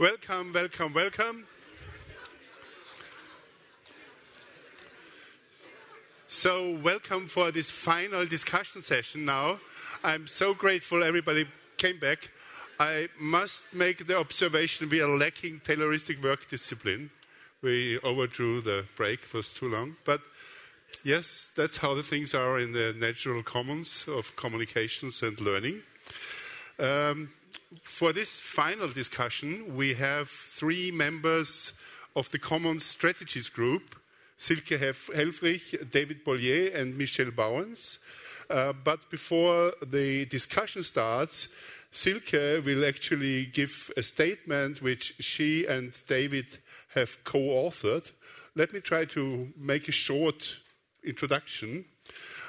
Welcome, welcome, welcome. So, welcome for this final discussion session now. I'm so grateful everybody came back. I must make the observation we are lacking Tayloristic work discipline. We overdrew the break, was too long. But yes, that's how the things are in the natural commons of communications and learning. Um, for this final discussion, we have three members of the Common Strategies Group Silke Helfrich, David Bollier, and Michel Bauwens. Uh, but before the discussion starts, Silke will actually give a statement which she and David have co authored. Let me try to make a short introduction.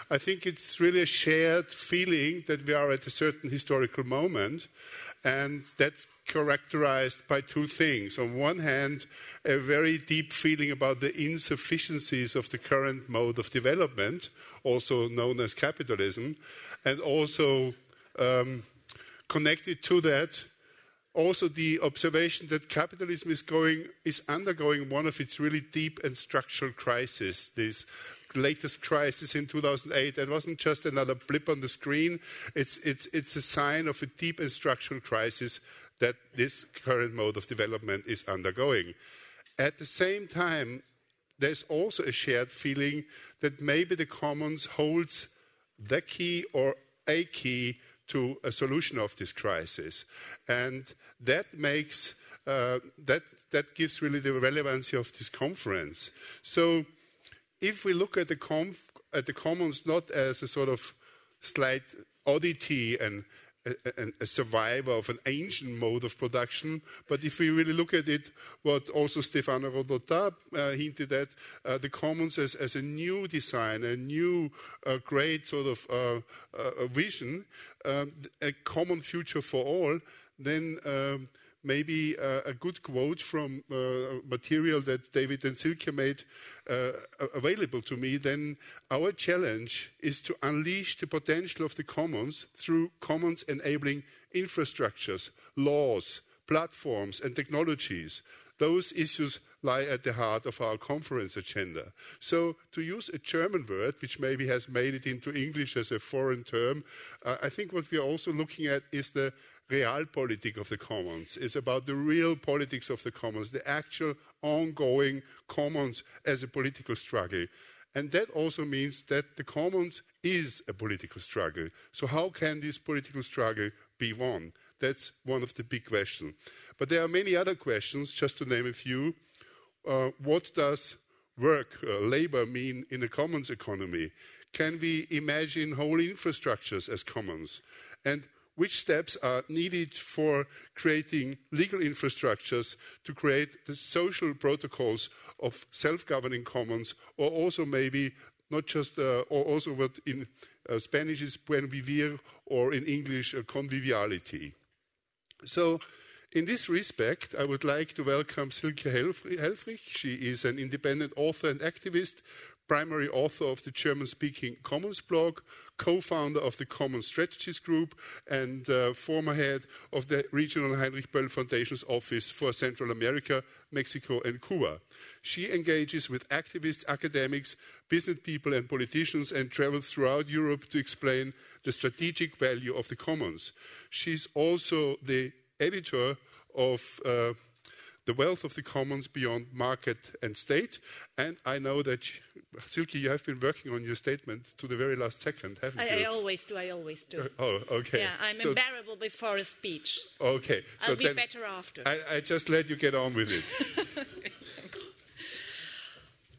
I think it's really a shared feeling that we are at a certain historical moment, and that's characterized by two things. On one hand, a very deep feeling about the insufficiencies of the current mode of development, also known as capitalism, and also um, connected to that, also the observation that capitalism is going is undergoing one of its really deep and structural crises. Latest crisis in 2008, that wasn't just another blip on the screen. It's, it's, it's a sign of a deep and structural crisis that this current mode of development is undergoing. At the same time, there's also a shared feeling that maybe the commons holds the key or a key to a solution of this crisis. And that makes, uh, that, that gives really the relevancy of this conference. So if we look at the, conf, at the commons not as a sort of slight oddity and a, a, survivor of an ancient mode of production. But if we really look at it, what also Stefano Rodotà uh, hinted at, uh, the commons as, as, a new design, a new uh, great sort of uh, uh, vision, um, a common future for all, then um, maybe uh, a good quote from uh, material that David and Silke made uh, available to me, then our challenge is to unleash the potential of the commons through commons enabling infrastructures, laws, platforms, and technologies. Those issues lie at the heart of our conference agenda. So, to use a German word, which maybe has made it into English as a foreign term, uh, I think what we are also looking at is the realpolitik of the commons. It's about the real politics of the commons, the actual ongoing commons as a political struggle. And that also means that the commons is a political struggle. So, how can this political struggle be won? That's one of the big questions. But there are many other questions, just to name a few. Uh, what does work, uh, labor, mean in a commons economy? Can we imagine whole infrastructures as commons? And which steps are needed for creating legal infrastructures to create the social protocols of self-governing commons, or also maybe not just, uh, or also what in uh, Spanish is buen vivir, or in English, uh, conviviality. So, in this respect, I would like to welcome Silke Helfrich. She is an independent author and activist primary author of the German speaking Commons blog, co founder of the Common Strategies Group, and uh, former head of the regional Heinrich Böll Foundation's office for Central America, Mexico, and Cuba. She engages with activists, academics, business people, and politicians and travels throughout Europe to explain the strategic value of the commons. She's also the editor of uh, the wealth of the commons beyond market and state. And I know that, Silke, you have been working on your statement to the very last second, haven't I, you? I always do, I always do. Uh, oh, okay. Yeah, I'm so, unbearable before a speech. Okay. So I'll be better after. I, I just let you get on with it.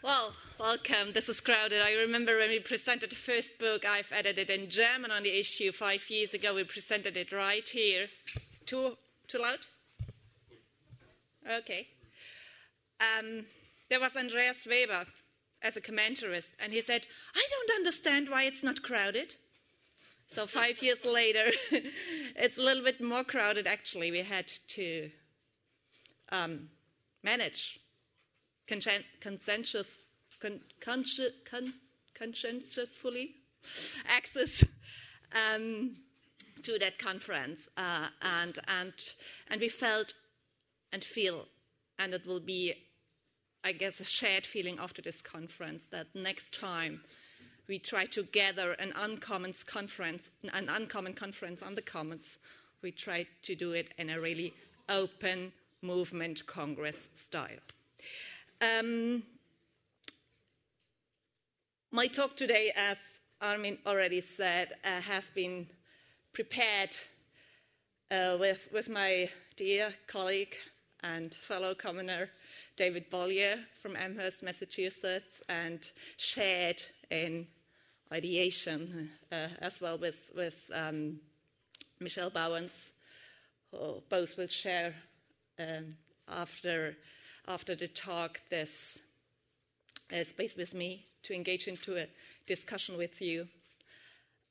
well, welcome. This is crowded. I remember when we presented the first book I've edited in German on the issue five years ago. We presented it right here. Too, too loud? Okay. Um, there was Andreas Weber as a commentarist, and he said, I don't understand why it's not crowded. So, five years later, it's a little bit more crowded actually. We had to um, manage consensus, con, consci, con, conscientiously access um, to that conference. Uh, and, and, and we felt and feel, and it will be, I guess, a shared feeling after this conference that next time we try to gather an uncommon conference, an uncommon conference on the commons, we try to do it in a really open movement congress style. Um, my talk today, as Armin already said, uh, has been prepared uh, with, with my dear colleague and fellow commoner, David Bollier from Amherst, Massachusetts, and shared in ideation uh, as well with, with um, Michel Bauwens, who both will share um, after, after the talk this uh, space with me to engage into a discussion with you.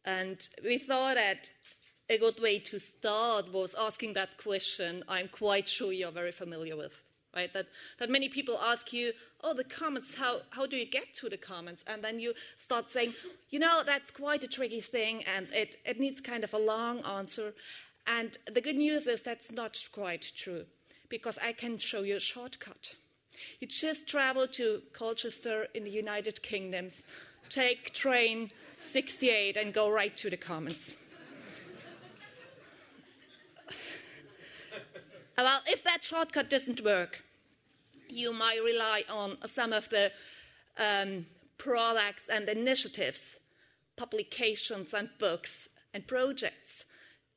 And we thought that a good way to start was asking that question I'm quite sure you're very familiar with. Right? That, that many people ask you, oh, the commons, how, how do you get to the commons? And then you start saying, you know, that's quite a tricky thing and it, it needs kind of a long answer. And the good news is that's not quite true because I can show you a shortcut. You just travel to Colchester in the United Kingdom, take train 68 and go right to the Commons. Well, if that shortcut doesn't work, you might rely on some of the um, products and initiatives, publications and books and projects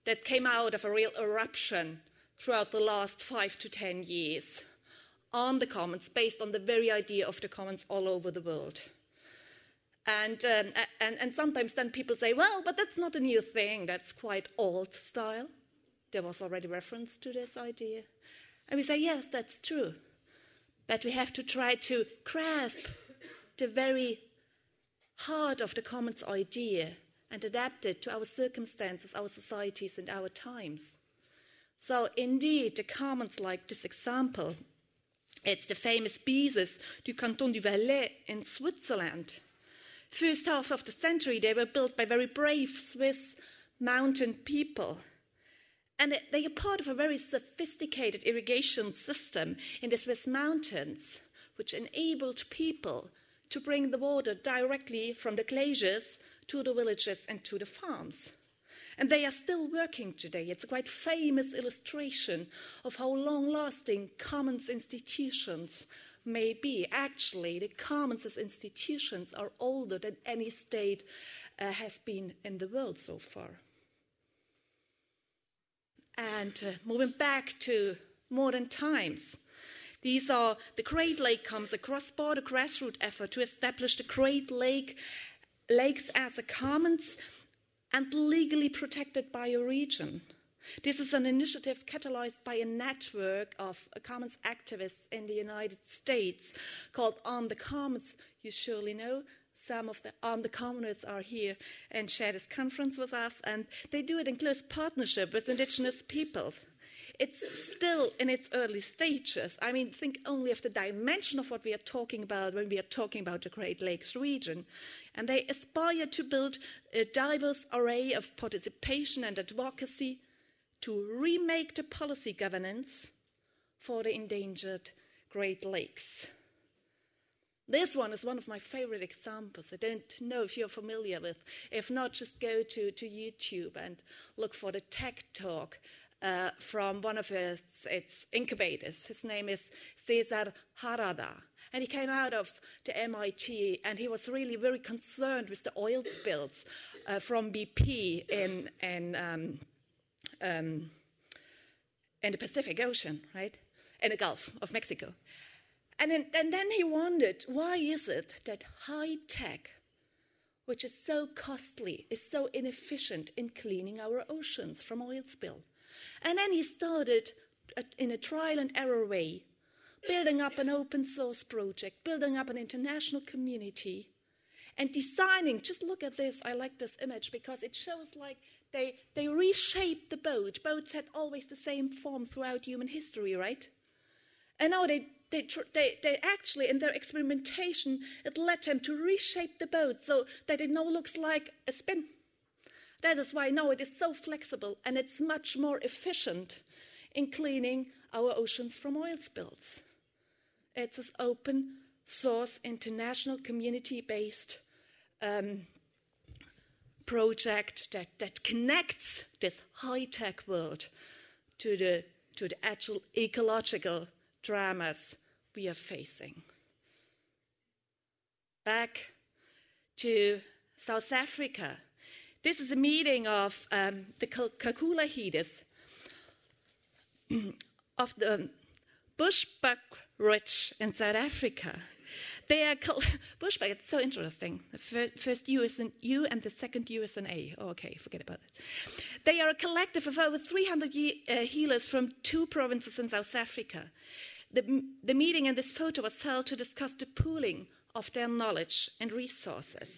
that came out of a real eruption throughout the last five to ten years on the commons based on the very idea of the commons all over the world. And, um, and, and sometimes then people say, well, but that's not a new thing, that's quite old style. There was already reference to this idea. And we say, yes, that's true. But we have to try to grasp the very heart of the commons idea and adapt it to our circumstances, our societies, and our times. So, indeed, the commons like this example it's the famous Bisses du Canton du Valais in Switzerland. First half of the century, they were built by very brave Swiss mountain people. And they are part of a very sophisticated irrigation system in the Swiss mountains, which enabled people to bring the water directly from the glaciers to the villages and to the farms. And they are still working today. It's a quite famous illustration of how long lasting commons institutions may be. Actually, the commons as institutions are older than any state uh, has been in the world so far. And uh, moving back to modern times, these are the Great Lake Commons, a cross-border grassroots effort to establish the Great Lake lakes as a commons and legally protected bioregion. This is an initiative catalyzed by a network of commons activists in the United States called On the Commons. You surely know some of the On the Commoners are here and share this conference with us, and they do it in close partnership with indigenous peoples. It's still in its early stages. I mean, think only of the dimension of what we are talking about when we are talking about the Great Lakes region and they aspire to build a diverse array of participation and advocacy to remake the policy governance for the endangered Great Lakes. This one is one of my favorite examples. I don't know if you're familiar with. If not, just go to, to YouTube and look for the tech talk uh, from one of its, its incubators. His name is Cesar Harada. And he came out of the MIT and he was really very concerned with the oil spills uh, from BP in, in, um, um, in the Pacific Ocean, right? In the Gulf of Mexico. And, in, and then he wondered why is it that high tech, which is so costly, is so inefficient in cleaning our oceans from oil spill? And then he started in a trial and error way building up an open source project, building up an international community, and designing. Just look at this. I like this image because it shows like they, they reshaped the boat. Boats had always the same form throughout human history, right? And now they, they, they, they actually, in their experimentation, it led them to reshape the boat so that it now looks like a spin. That is why now it is so flexible and it's much more efficient in cleaning our oceans from oil spills. It's an open source, international, community based um, project that, that connects this high tech world to the, to the actual ecological dramas we are facing. Back to South Africa. This is a meeting of um, the Kakula Hedes of the Bushbuck Ridge in South Africa. They are Bushbuck. It's so interesting. The first, first U is an U, and the second U is an A. Oh, okay, forget about it. They are a collective of over 300 ye- uh, healers from two provinces in South Africa. The, the meeting in this photo was held to discuss the pooling of their knowledge and resources.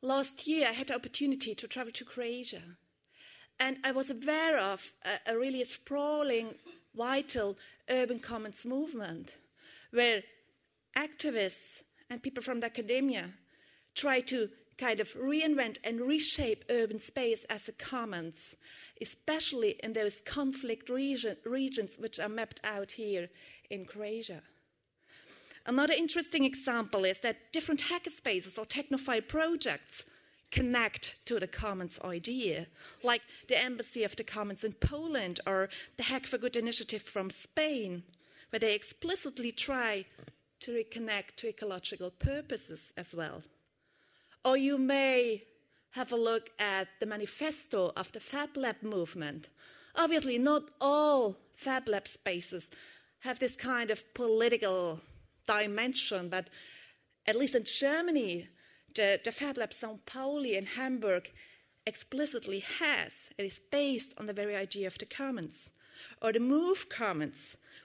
Last year, I had the opportunity to travel to Croatia, and I was aware of a, a really sprawling, vital urban commons movement where activists and people from the academia try to kind of reinvent and reshape urban space as a commons, especially in those conflict region, regions which are mapped out here in Croatia. Another interesting example is that different hackerspaces or technophile projects connect to the Commons idea, like the Embassy of the Commons in Poland or the Hack for Good initiative from Spain, where they explicitly try to reconnect to ecological purposes as well. Or you may have a look at the manifesto of the Fab Lab movement. Obviously, not all Fab Lab spaces have this kind of political dimension, but at least in Germany, the, the Fab Lab St. Pauli in Hamburg explicitly has. It is based on the very idea of the commons. Or the Move Commons,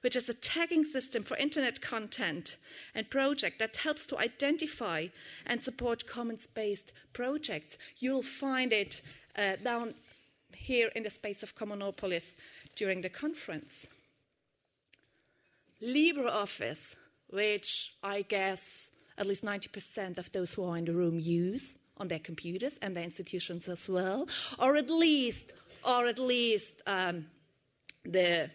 which is a tagging system for internet content and project that helps to identify and support commons based projects. You'll find it uh, down here in the space of Commonopolis during the conference. LibreOffice, which I guess at least 90% of those who are in the room use on their computers and their institutions as well, or at least, or at least um, the,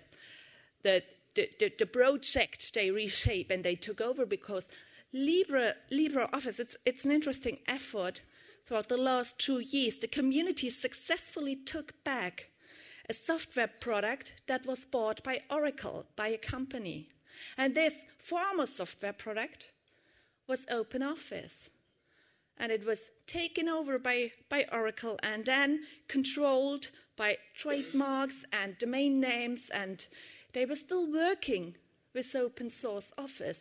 the, the, the, the project they reshape and they took over because Libre, LibreOffice, it's, it's an interesting effort throughout the last two years. The community successfully took back a software product that was bought by Oracle, by a company. And this former software product was OpenOffice. And it was taken over by, by Oracle and then controlled by trademarks and domain names and they were still working with open source Office,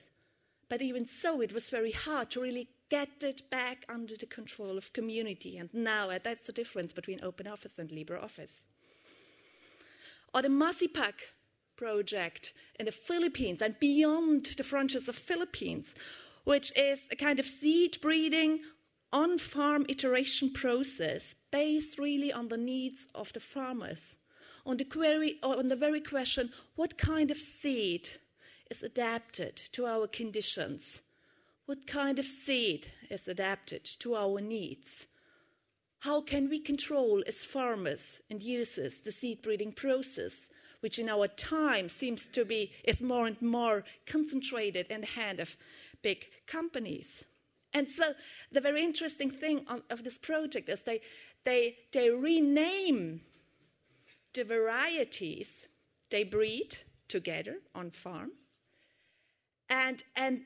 but even so, it was very hard to really get it back under the control of community. And now uh, that's the difference between OpenOffice and LibreOffice. Or the Masipag project in the Philippines and beyond the frontiers of Philippines, which is a kind of seed breeding on farm iteration process based really on the needs of the farmers on the, query, uh, on the very question what kind of seed is adapted to our conditions? What kind of seed is adapted to our needs? How can we control as farmers and users the seed breeding process, which in our time seems to be is more and more concentrated in the hand of big companies? And so the very interesting thing on, of this project is they, they, they rename the varieties they breed together on farm. And, and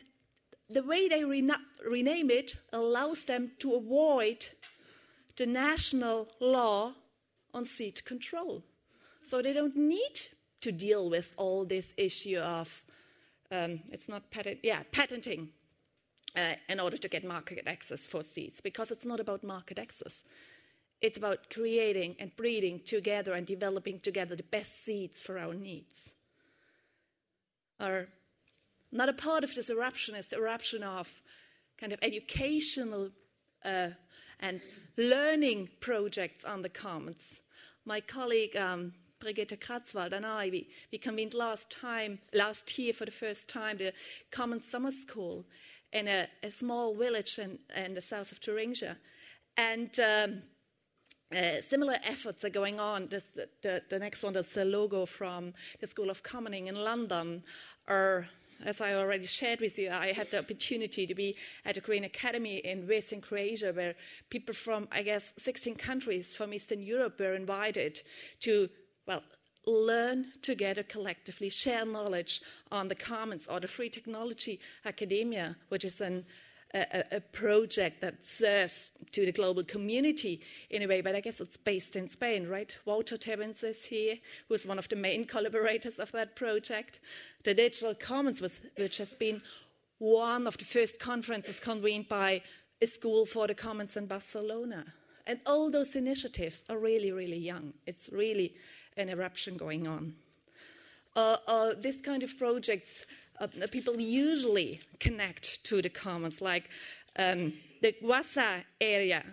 the way they rena- rename it allows them to avoid the national law on seed control. So they don't need to deal with all this issue of um, it's not patent, yeah, patenting uh, in order to get market access for seeds because it's not about market access. It's about creating and breeding together and developing together the best seeds for our needs. Or another part of this eruption is the eruption of kind of educational uh, and learning projects on the commons. My colleague um, Brigitte Kratzwald and I, we, we convened last time, last year for the first time, the Common Summer School in a, a small village in, in, the south of Thuringia. And um, uh, similar efforts are going on. This, the, the, next one is the logo from the School of Commoning in London. Or, as I already shared with you, I had the opportunity to be at a Green Academy in in Croatia, where people from, I guess, 16 countries from Eastern Europe were invited to, well, learn together collectively, share knowledge on the Commons or the Free Technology Academia, which is an a, a, project that serves to the global community in a way, but I guess it's based in Spain, right? Walter Tebens is here, who's one of the main collaborators of that project. The Digital Commons, which has been one of the first conferences convened by a school for the commons in Barcelona. And all those initiatives are really, really young. It's really an eruption going on. Uh, uh, this kind of projects uh, people usually connect to the commons, like um, the Guassa area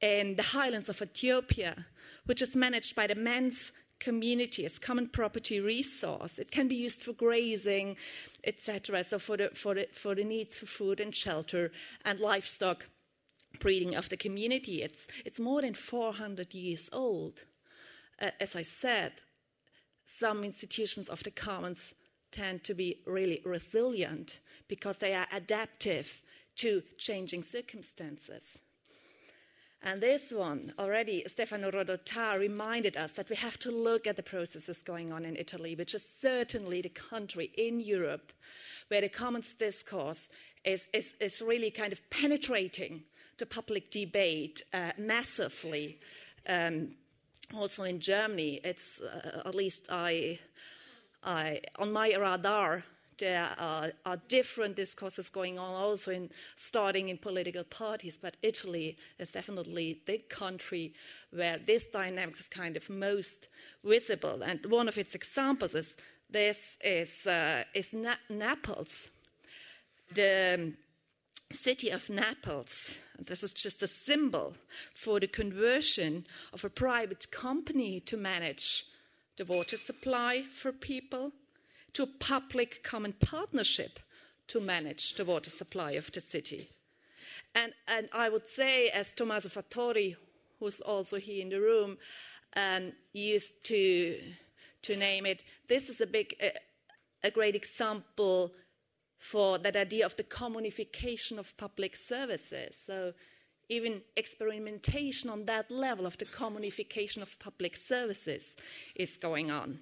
in the highlands of Ethiopia, which is managed by the Menz community as common property resource. It can be used for grazing, etc. So for the, for, the, for the needs for food and shelter and livestock breeding of the community. It's, it's more than 400 years old. Uh, as I said, some institutions of the commons tend to be really resilient because they are adaptive to changing circumstances. And this one, already Stefano Rodotà reminded us that we have to look at the processes going on in Italy, which is certainly the country in Europe where the commons discourse is, is, is really kind of penetrating the public debate uh, massively. Um, also in Germany, it's uh, at least I on my radar, there are, are, different discourses going on also in starting in political parties, but Italy is definitely the country where this dynamic is kind of most visible. And one of its examples is this is, uh, is Na- Naples. The city of Naples, this is just a symbol for the conversion of a private company to manage the water supply for people, to public common partnership to manage the water supply of the city. And, and I would say, as Tommaso Fattori, who's also here in the room, um, used to, to name it, this is a big, a, a great example for that idea of the commonification of public services. So even experimentation on that level of the commonification of public services is going on.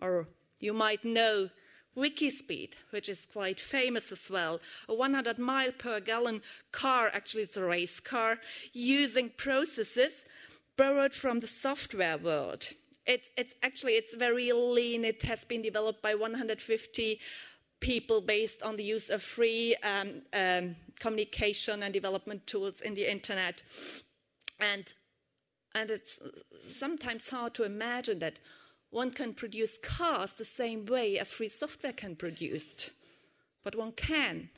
Or you might know Wikispeed, which is quite famous as well. A 100 mile per gallon car, actually it's a race car, using processes borrowed from the software world. It's, it's actually it's very lean. It has been developed by 150 people based on the use of free um, um, communication and development tools in the internet. And, and it's sometimes hard to imagine that one can produce cars the same way as free software can produce, but one can.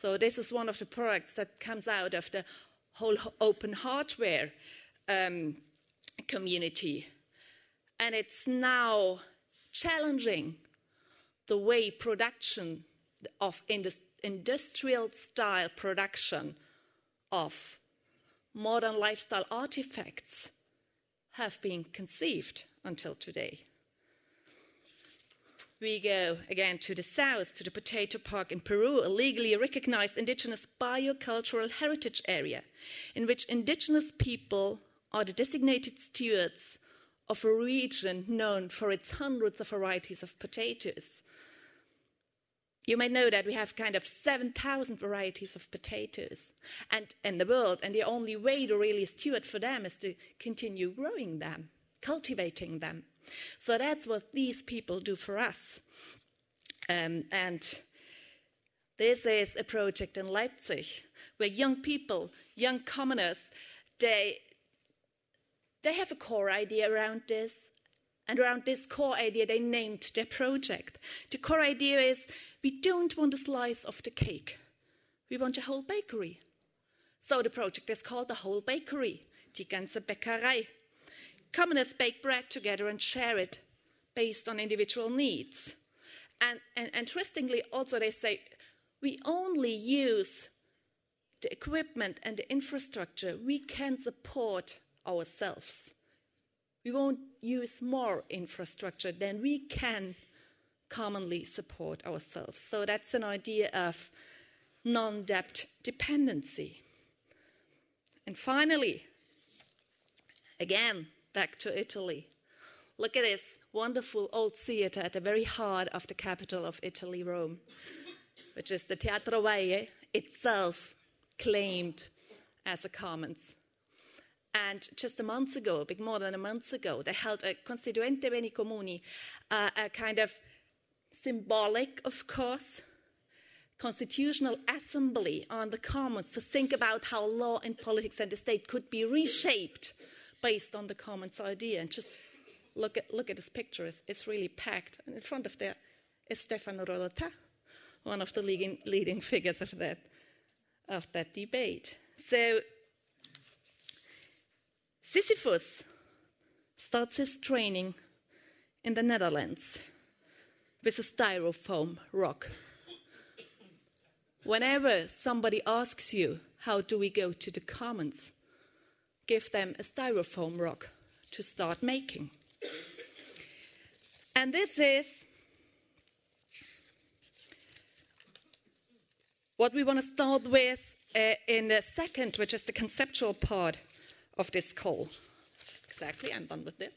So this is one of the products that comes out of the whole open hardware um, community. And it's now challenging the way production of industrial style production of modern lifestyle artifacts have been conceived until today. We go again to the south, to the potato park in Peru, a legally recognized indigenous biocultural heritage area in which indigenous people are the designated stewards of a region known for its hundreds of varieties of potatoes. You may know that we have kind of 7,000 varieties of potatoes and, in the world, and the only way to really steward for them is to continue growing them, cultivating them. So that's what these people do for us. Um, and this is a project in Leipzig where young people, young commoners, they, they have a core idea around this. And around this core idea, they named their project. The core idea is we don't want a slice of the cake. We want a whole bakery. So the project is called the whole bakery, die ganze Bäckerei. Commoners bake bread together and share it based on individual needs. And, and interestingly, also they say we only use the equipment and the infrastructure we can support ourselves. We won't use more infrastructure than we can commonly support ourselves. So that's an idea of non debt dependency. And finally, again, back to Italy. Look at this wonderful old theater at the very heart of the capital of Italy, Rome, which is the Teatro Valle, itself claimed as a commons. And just a month ago, a bit more than a month ago, they held a Constituente Beni Comuni, uh, a kind of symbolic, of course, constitutional assembly on the commons to think about how law and politics and the state could be reshaped based on the commons idea. And just look at, look at this picture, it's, it's really packed. And in front of there is Stefano Rodotà, one of the leading, leading figures of that, of that debate. So Sisyphus starts his training in the Netherlands with a styrofoam rock. Whenever somebody asks you, How do we go to the commons? give them a styrofoam rock to start making. And this is what we want to start with uh, in the second, which is the conceptual part of this call. Exactly, I'm done with this.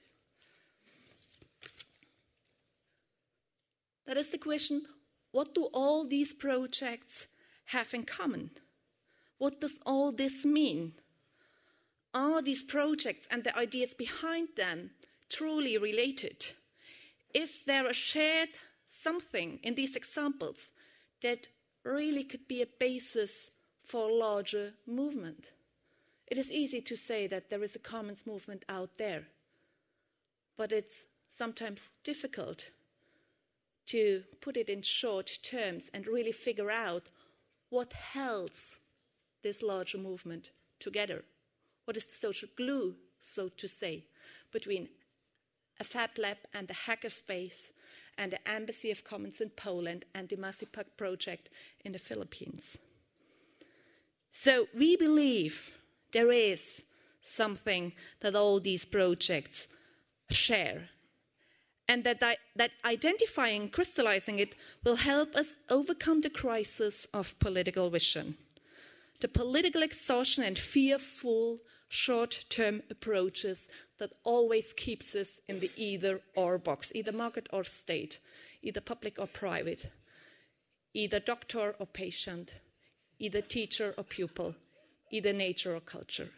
That is the question what do all these projects have in common? What does all this mean? Are these projects and the ideas behind them truly related? Is there a shared something in these examples that really could be a basis for a larger movement? It is easy to say that there is a commons movement out there, but it's sometimes difficult to put it in short terms and really figure out what holds this larger movement together. What is the social glue, so to say, between a Fab Lab and the Hackerspace and the Embassy of Commons in Poland and the Masipag project in the Philippines? So we believe there is something that all these projects share. And that, that identifying, crystallizing it, will help us overcome the crisis of political vision. The political exhaustion and fearful short term approaches that always keeps us in the either or box, either market or state, either public or private, either doctor or patient, either teacher or pupil, either nature or culture.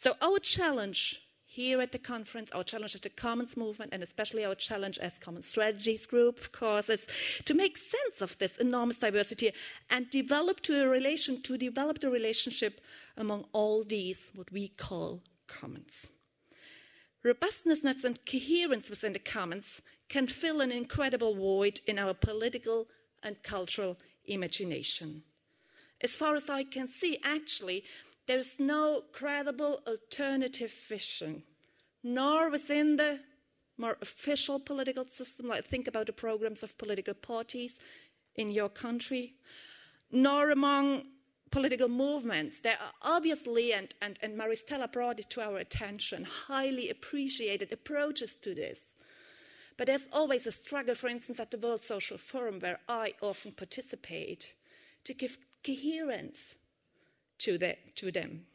So, our challenge here at the conference, our challenge as the Commons Movement, and especially our challenge as Common Strategies Group, of course, is to make sense of this enormous diversity and develop to a relation, to develop the relationship among all these, what we call commons. Robustness and coherence within the commons can fill an incredible void in our political and cultural imagination. As far as I can see, actually, there is no credible alternative vision, nor within the more official political system, like think about the programs of political parties in your country, nor among political movements. There are obviously, and, and, and Maristella brought it to our attention, highly appreciated approaches to this. But there's always a struggle, for instance, at the World Social Forum, where I often participate, to give coherence to, the, to them.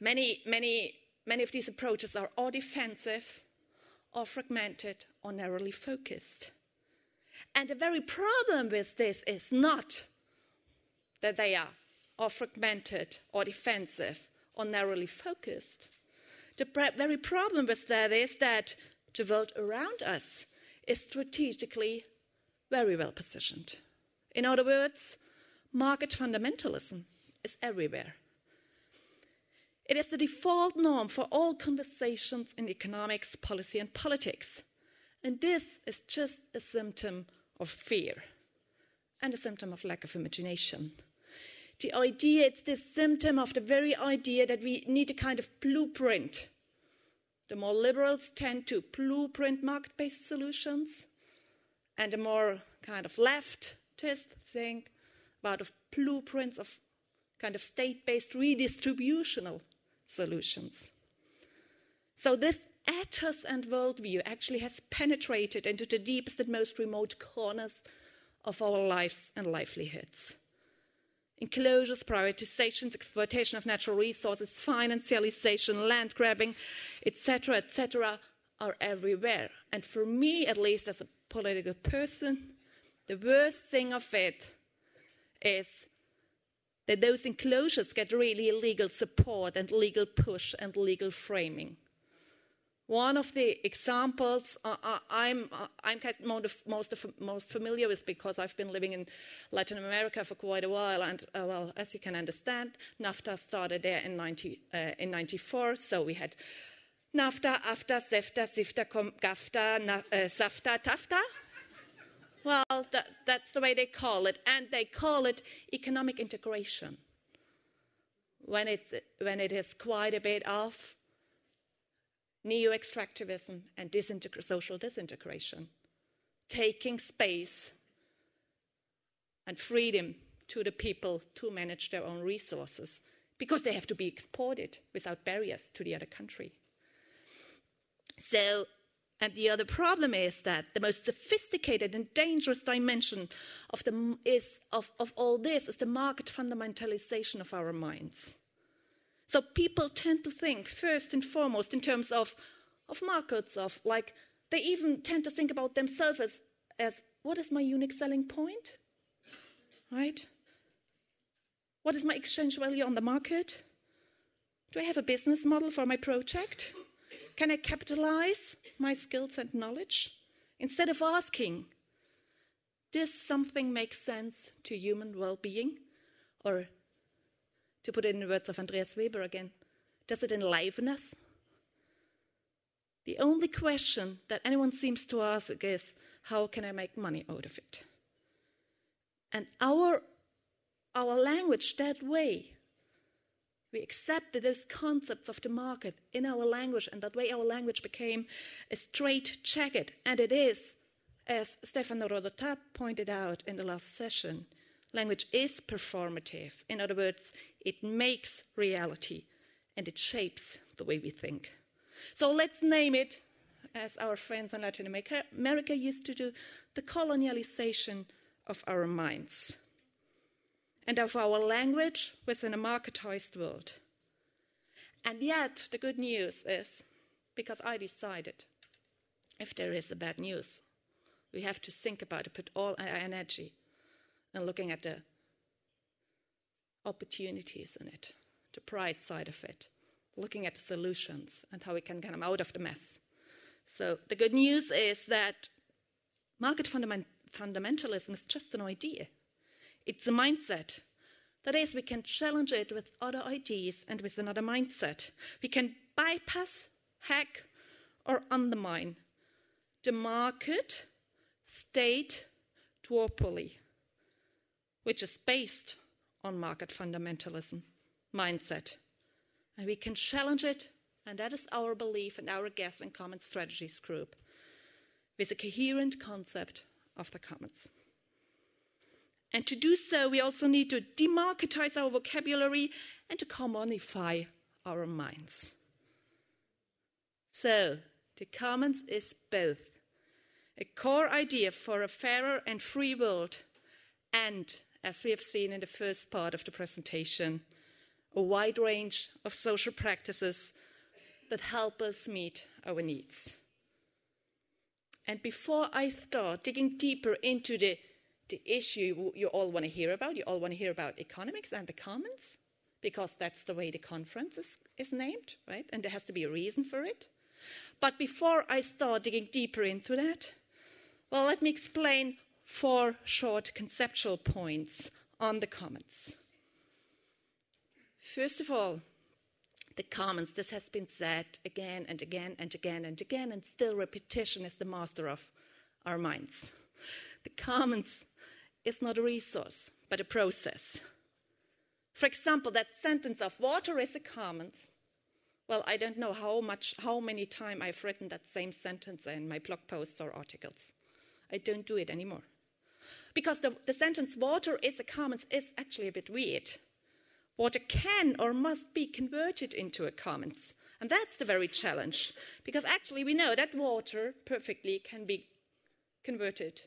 Many, many, many of these approaches are or defensive, or fragmented, or narrowly focused. And the very problem with this is not that they are or fragmented, or defensive, or narrowly focused. The very problem with that is that the world around us is strategically very well positioned. In other words, market fundamentalism is everywhere. It is the default norm for all conversations in economics, policy, and politics. And this is just a symptom of fear and a symptom of lack of imagination. The idea, it's the symptom of the very idea that we need a kind of blueprint. The more liberals tend to blueprint market based solutions, and the more kind of leftist think about of blueprints of kind of state based redistributional solutions. So, this ethos and worldview actually has penetrated into the deepest and most remote corners of our lives and livelihoods. Enclosures, privatizations, exploitation of natural resources, financialization, land grabbing, etc., etc., are everywhere. And for me, at least as a political person, the worst thing of it is that those enclosures get really legal support and legal push and legal framing. One of the examples uh, uh, I'm, uh, I'm most, most, familiar with because I've been living in Latin America for quite a while, and uh, well, as you can understand, NAFTA started there in, 90, uh, in 94, so we had NAFTA, AFTA, CEFTA, CIFTA, GAFTA, na, uh, SAFTA, TAFTA. Well, that, that's the way they call it, and they call it economic integration. When, it's, when it is quite a bit of neo extractivism and disintegr- social disintegration, taking space and freedom to the people to manage their own resources because they have to be exported without barriers to the other country. So, and the other problem is that the most sophisticated and dangerous dimension of, the, is, of, of all this is the market fundamentalization of our minds. So people tend to think first and foremost in terms of, of markets, of like, they even tend to think about themselves as, as what is my unique selling point? Right? What is my exchange value on the market? Do I have a business model for my project? Can I capitalize my skills and knowledge? Instead of asking, does something make sense to human well being? Or to put it in the words of Andreas Weber again, does it enliven us? The only question that anyone seems to ask is, how can I make money out of it? And our, our language that way, we accepted those concepts of the market in our language, and that way our language became a straight jacket. And it is, as Stefano Rodotà pointed out in the last session, language is performative. In other words, it makes reality and it shapes the way we think. So let's name it, as our friends in Latin America, America used to do, the colonialization of our minds and of our language within a marketized world. And yet, the good news is because I decided if there is a bad news, we have to think about it, put all our energy in looking at the opportunities in it, the pride side of it, looking at the solutions and how we can get them out of the mess. So the good news is that market fundament- fundamentalism is just an idea. It's a mindset. That is, we can challenge it with other ideas and with another mindset. We can bypass, hack, or undermine the market, state, duopoly, which is based on market fundamentalism mindset. And we can challenge it, and that is our belief and our guess in Common Strategies Group, with a coherent concept of the commons. And to do so, we also need to demarketize our vocabulary and to commonify our minds. So, the commons is both a core idea for a fairer and free world and as we have seen in the first part of the presentation, a wide range of social practices that help us meet our needs. And before I start digging deeper into the, the issue you all want to hear about, you all want to hear about economics and the commons, because that's the way the conference is, is named, right? And there has to be a reason for it. But before I start digging deeper into that, well, let me explain four short conceptual points on the commons. First of all, the commons, this has been said again and again and again and again, and still repetition is the master of our minds. The commons is not a resource, but a process. For example, that sentence of water is a commons. Well, I don't know how much, how many times I've written that same sentence in my blog posts or articles. I don't do it anymore. Because the, the sentence water is a commons is actually a bit weird. water can or must be converted into a commons. And that's the very challenge, because actually we know that water perfectly can be converted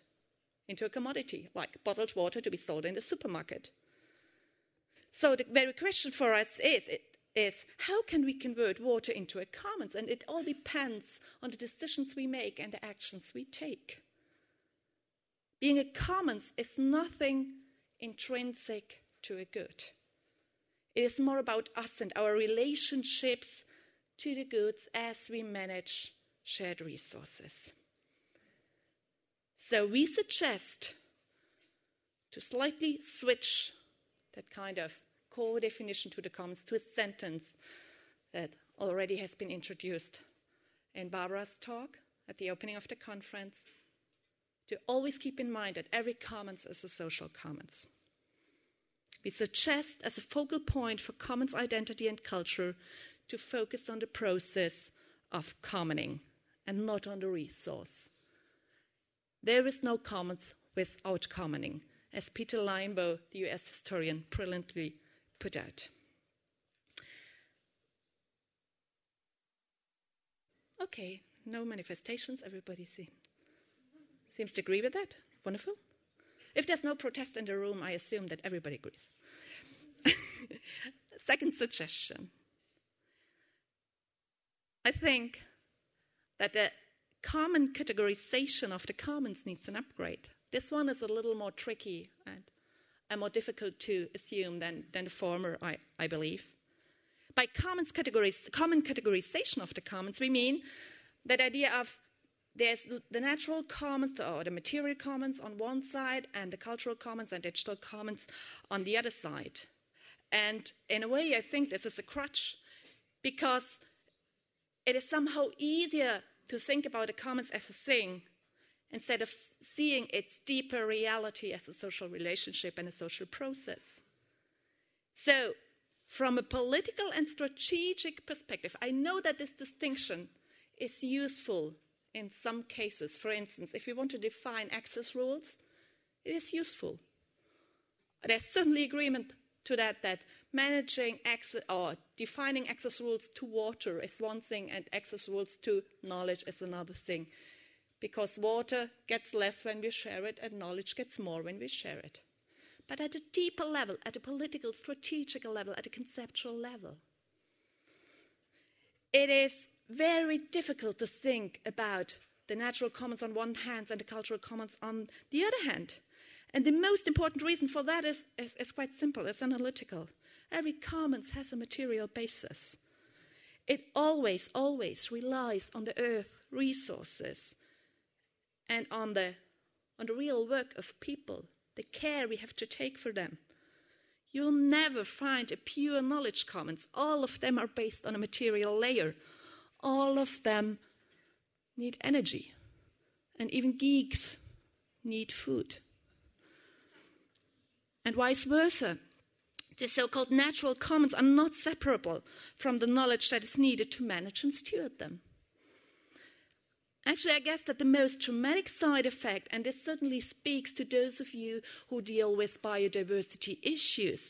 into a commodity, like bottled water to be sold in the supermarket. So the very question for us is, is how can we convert water into a commons? And it all depends on the decisions we make and the actions we take. Being a commons is nothing intrinsic to a good. It is more about us and our relationships to the goods as we manage shared resources. So we suggest to slightly switch that kind of core definition to the commons to a sentence that already has been introduced in Barbara's talk at the opening of the conference. To always keep in mind that every commons is a social commons. We suggest as a focal point for commons identity and culture to focus on the process of commoning and not on the resource. There is no commons without commoning, as Peter Linebaugh, the US historian, brilliantly put out. Okay, no manifestations, everybody see. seems to agree with that. Wonderful. If there's no protest in the room, I assume that everybody agrees. Second suggestion. I think that the common categorization of the commons needs an upgrade. This one is a little more tricky and, more difficult to assume than, than the former, I, I believe. By commons common categorization of the commons, we mean that idea of there's the natural commons or the material commons on one side and the cultural commons and digital commons on the other side. And in a way, I think this is a crutch because it is somehow easier to think about the commons as a thing instead of seeing its deeper reality as a social relationship and a social process. So, from a political and strategic perspective, I know that this distinction is useful in some cases. For instance, if you want to define access rules, it is useful. There's certainly agreement to that that managing access or defining access rules to water is one thing and access rules to knowledge is another thing. Because water gets less when we share it and knowledge gets more when we share it. But at a deeper level at a political strategic level at a conceptual level it is very difficult to think about the natural commons on one hand and the cultural commons on the other hand and the most important reason for that is, is, is quite simple it's analytical. Every commons has a material basis. It always, always relies on the earth resources and on the, on the real work of people, the care we have to take for them. You'll never find a pure knowledge commons. All of them are based on a material layer. All of them need energy. And even geeks need food and vice versa. The so called natural commons are not separable from the knowledge that is needed to manage and steward them. Actually, I guess that the most traumatic side effect, and this certainly speaks to those of you who deal with biodiversity issues,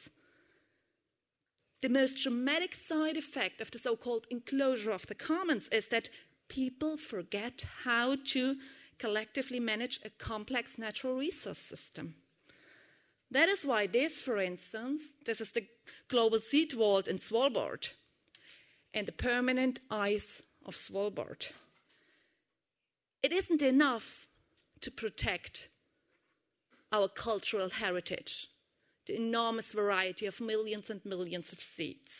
the most traumatic side effect of the so called enclosure of the commons is that people forget how to collectively manage a complex natural resource system. That is why this, for instance, this is the global seed vault in Svalbard and the permanent ice of Svalbard. It isn't enough to protect our cultural heritage, the enormous variety of millions and millions of seeds.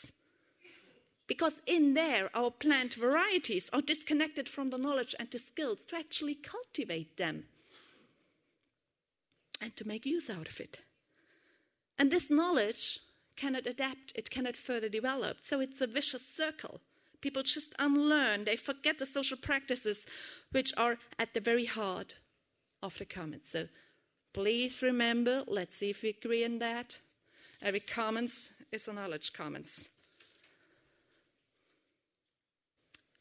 Because in there, our plant varieties are disconnected from the knowledge and the skills to actually cultivate them and to make use out of it. And this knowledge cannot adapt, it cannot further develop. So it's a vicious circle. People just unlearn, they forget the social practices which are at the very heart of the commons. So please remember, let's see if we agree on that. Every commons is a knowledge commons.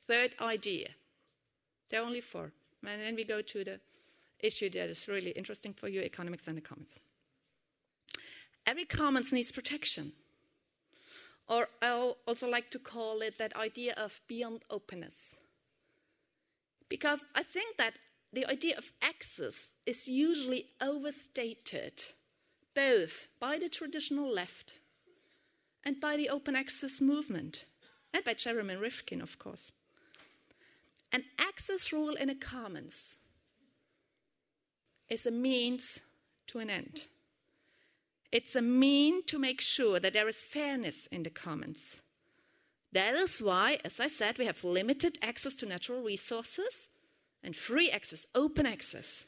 Third idea. There are only four. And then we go to the issue that is really interesting for you economics and the commons. Every commons needs protection. or I also like to call it that idea of beyond openness. Because I think that the idea of access is usually overstated, both by the traditional left and by the open access movement, and by Jeremy Rifkin, of course. An access rule in a commons is a means to an end. It's a mean to make sure that there is fairness in the commons. That is why, as I said, we have limited access to natural resources and free access, open access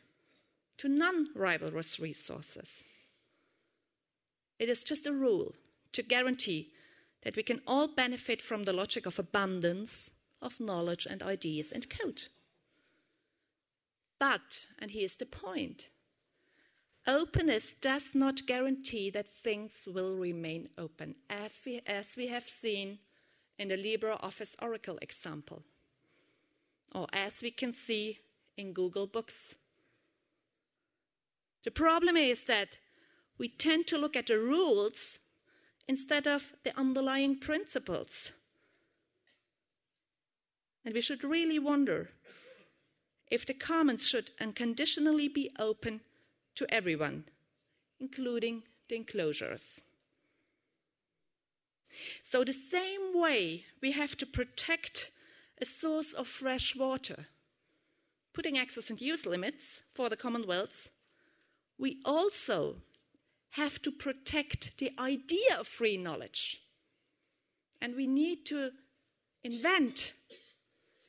to non rivalrous resources. It is just a rule to guarantee that we can all benefit from the logic of abundance of knowledge and ideas and code. But, and here's the point openness does not guarantee that things will remain open, as we, as we have seen in the LibreOffice Oracle example, or as we can see in Google Books. The problem is that we tend to look at the rules instead of the underlying principles. And we should really wonder if the commons should unconditionally be open to everyone, including the enclosures. So, the same way we have to protect a source of fresh water, putting access and use limits for the Commonwealth, we also have to protect the idea of free knowledge. And we need to invent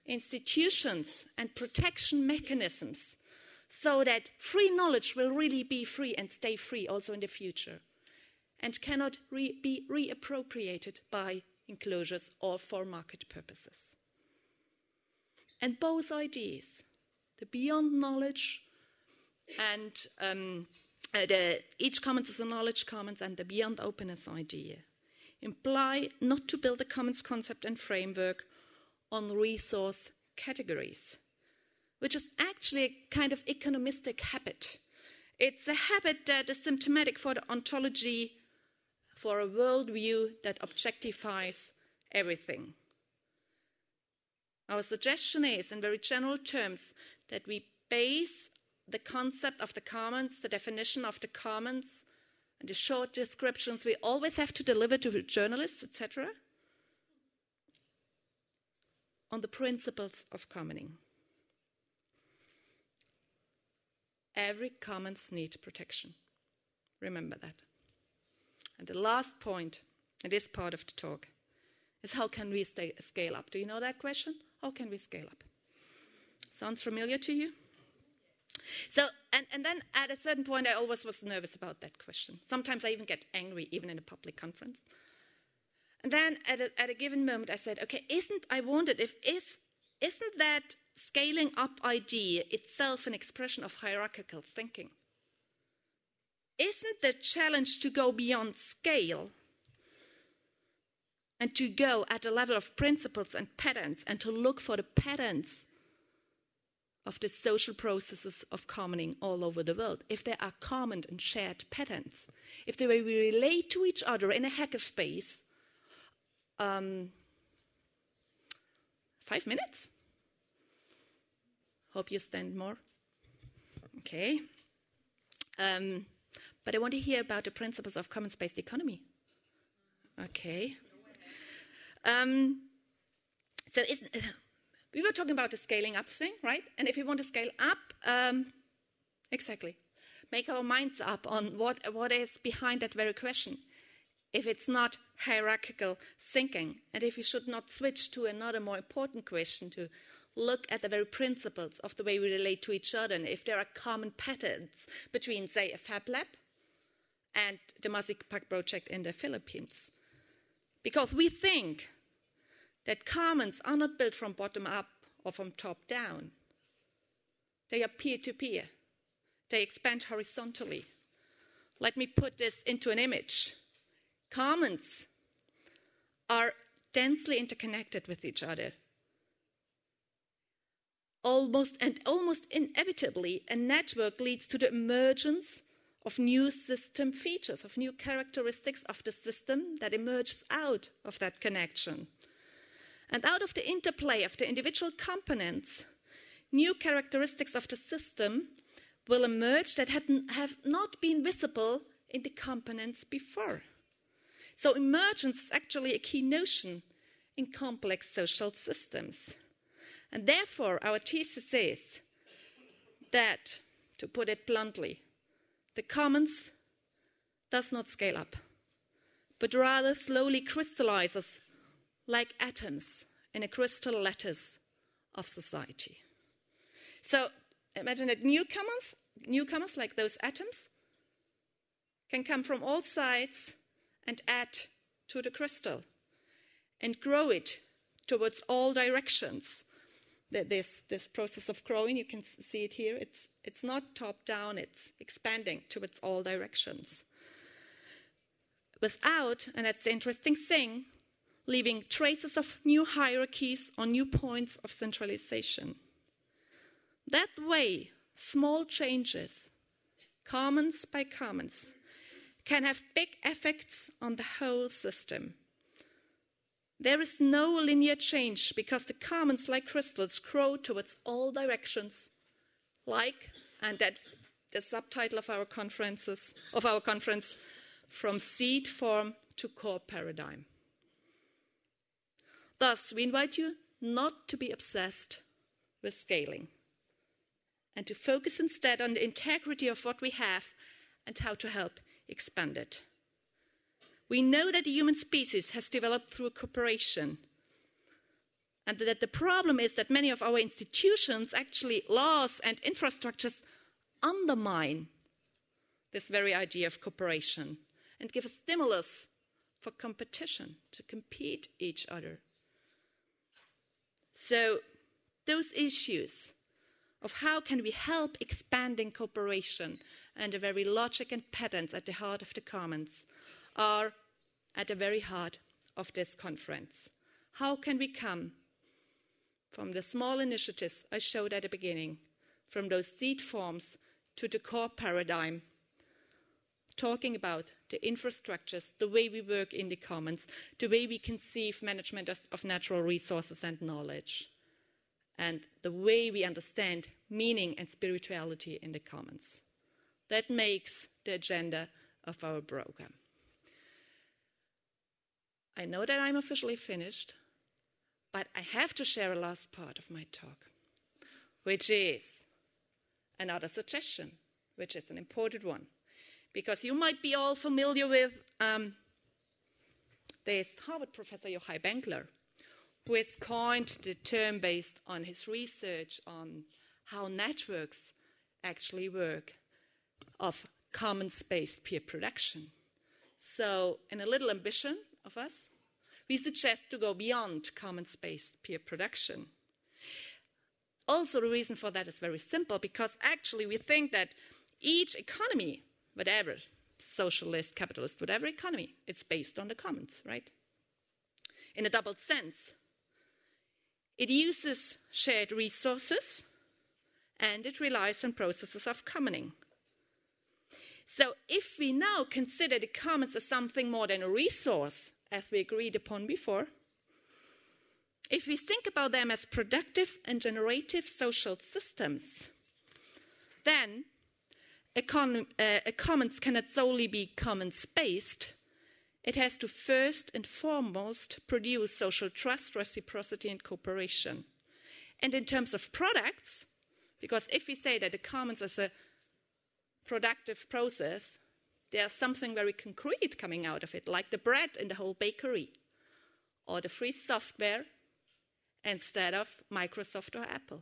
institutions and protection mechanisms so that free knowledge will really be free and stay free also in the future and cannot re- be reappropriated by enclosures or for market purposes. And both ideas, the beyond knowledge and um, uh, the, each commons is a knowledge commons and the beyond openness idea, imply not to build a commons concept and framework on resource categories which is actually a kind of economistic habit. It's a habit that is symptomatic for the ontology, for a worldview that objectifies everything. Our suggestion is, in very general terms, that we base the concept of the commons, the definition of the commons, and the short descriptions we always have to deliver to journalists, etc., on the principles of commoning. Every commons need protection. Remember that. And the last point, and this part of the talk, is how can we stay, scale up? Do you know that question? How can we scale up? Sounds familiar to you? So, and, and then at a certain point, I always was nervous about that question. Sometimes I even get angry, even in a public conference. And then at a, at a given moment, I said, okay, isn't, I wondered if, if, isn't that scaling up idea itself an expression of hierarchical thinking? Isn't the challenge to go beyond scale and to go at the level of principles and patterns and to look for the patterns of the social processes of commoning all over the world, if there are common and shared patterns, if the way we relate to each other in a hackerspace, um, five minutes? Hope you stand more. Okay. Um, but I want to hear about the principles of commons based economy. Okay. Um, so we were talking about the scaling up thing, right? And if we want to scale up, um, exactly, make our minds up on what, what is behind that very question. If it's not hierarchical thinking, and if we should not switch to another more important question to look at the very principles of the way we relate to each other and if there are common patterns between, say, a Fab Lab and the Masipag project in the Philippines. Because we think that commons are not built from bottom up or from top down. They are peer to peer. They expand horizontally. Let me put this into an image. Commons are densely interconnected with each other almost and almost inevitably, a network leads to the emergence of new system features, of new characteristics of the system that emerges out of that connection. And out of the interplay of the individual components, new characteristics of the system will emerge that have not been visible in the components before. So, emergence is actually a key notion in complex social systems. And therefore, our thesis is that, to put it bluntly, the commons does not scale up, but rather slowly crystallizes like atoms in a crystal lattice of society. So imagine that newcomers, newcomers like those atoms, can come from all sides and add to the crystal and grow it towards all directions. This, this process of growing, you can see it here, it's, it's not top down, it's expanding towards all directions. Without, and that's the interesting thing, leaving traces of new hierarchies or new points of centralization. That way, small changes, commons by commons, can have big effects on the whole system. There is no linear change because the commons, like crystals, grow towards all directions, like, and that's the subtitle of our conferences, of our conference, from seed form to core paradigm. Thus, we invite you not to be obsessed with scaling and to focus instead on the integrity of what we have and how to help expand it. We know that the human species has developed through cooperation, and that the problem is that many of our institutions, actually laws and infrastructures, undermine this very idea of cooperation and give a stimulus for competition to compete each other. So, those issues of how can we help expanding cooperation and the very logic and patterns at the heart of the commons are at the very heart of this conference. How can we come from the small initiatives I showed at the beginning, from those seed forms to the core paradigm, talking about the infrastructures, the way we work in the commons, the way we conceive management of, natural resources and knowledge and the way we understand meaning and spirituality in the commons. That makes the agenda of our program. I know that I'm officially finished, but I have to share a last part of my talk, which is another suggestion, which is an important one. Because you might be all familiar with um, this Harvard professor, Yochai Benkler, who has coined the term based on his research on how networks actually work of commons based peer production. So, in a little ambition of us, we suggest to go beyond commons based peer production. Also, the reason for that is very simple because actually we think that each economy, whatever, socialist, capitalist, whatever economy, it's based on the commons, right? In a double sense, it uses shared resources and it relies on processes of commoning. So, if we now consider the commons as something more than a resource, as we agreed upon before, if we think about them as productive and generative social systems, then uh, a commons cannot solely be commons based, it has to first and foremost produce social trust, reciprocity, and cooperation. And in terms of products, because if we say that the commons is a productive process, there's something very concrete coming out of it, like the bread in the whole bakery, or the free software instead of Microsoft or Apple.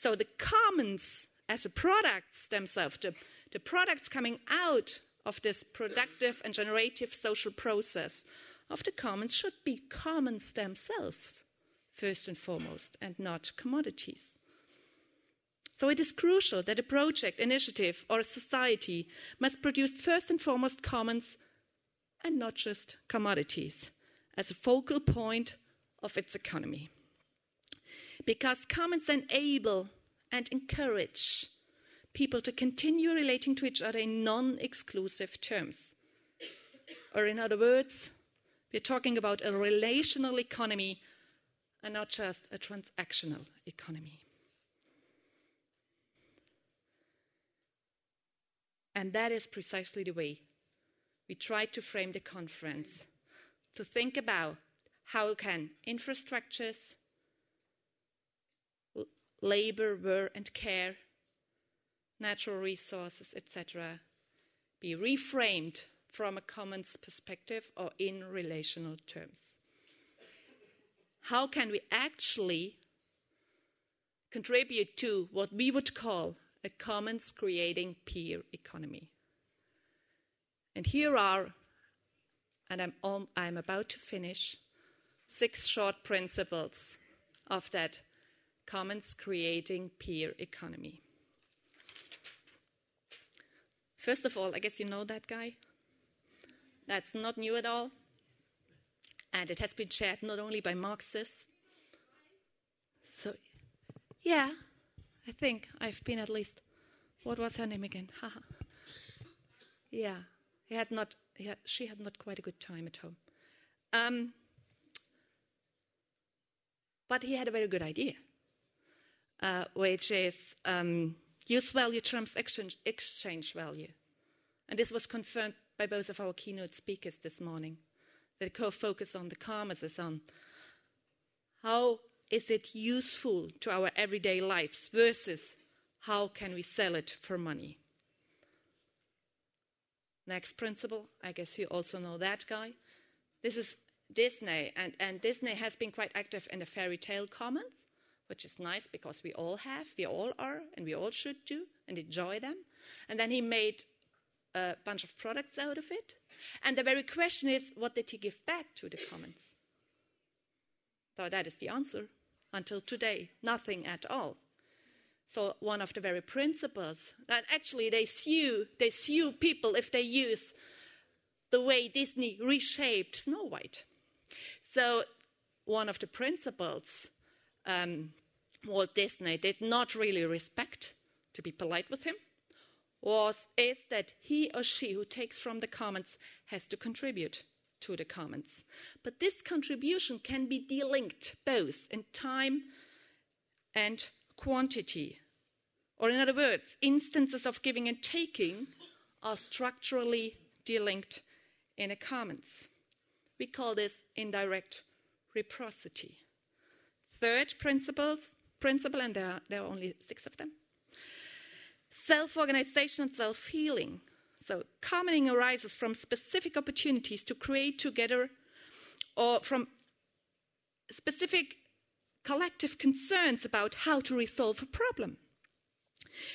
So the commons as a products themselves, the, the products coming out of this productive and generative social process of the commons should be commons themselves, first and foremost, and not commodities. So it is crucial that a project, initiative, or a society must produce first and foremost commons and not just commodities as a focal point of its economy. Because commons enable and encourage people to continue relating to each other in non exclusive terms. Or, in other words, we're talking about a relational economy and not just a transactional economy. And that is precisely the way we tried to frame the conference to think about how can infrastructures, labor, work and care, natural resources, etc., be reframed from a commons perspective or in relational terms. How can we actually contribute to what we would call a commons creating peer economy? And here are, and I'm, I'm about to finish, six short principles of that commons creating peer economy. First of all, I guess you know that guy. That's not new at all. And it has been shared not only by Marxists. So, yeah, I think I've been at least. What was her name again? Haha. yeah, he had not, he had, she had not quite a good time at home. Um, but he had a very good idea, uh, which is um, use value trumps exchange, exchange value. And this was confirmed by both of our keynote speakers this morning. The core focus on the commerce is on how is it useful to our everyday lives versus how can we sell it for money. Next principle, I guess you also know that guy. This is Disney, and, and Disney has been quite active in the fairy tale commons, which is nice because we all have, we all are, and we all should do and enjoy them. And then he made a bunch of products out of it. And the very question is, what did he give back to the commons? So that is the answer. Until today, nothing at all. So one of the very principles that actually they sue they sue people if they use the way Disney reshaped Snow White. So one of the principles um, Walt Disney did not really respect, to be polite with him, was is that he or she who takes from the commons has to contribute to the commons. But this contribution can be delinked both in time and quantity. Or, in other words, instances of giving and taking are structurally delinked in a commons. We call this indirect reciprocity. Third principles, principle, and there are, there are only six of them, self organization and self healing. So, commoning arises from specific opportunities to create together or from specific collective concerns about how to resolve a problem.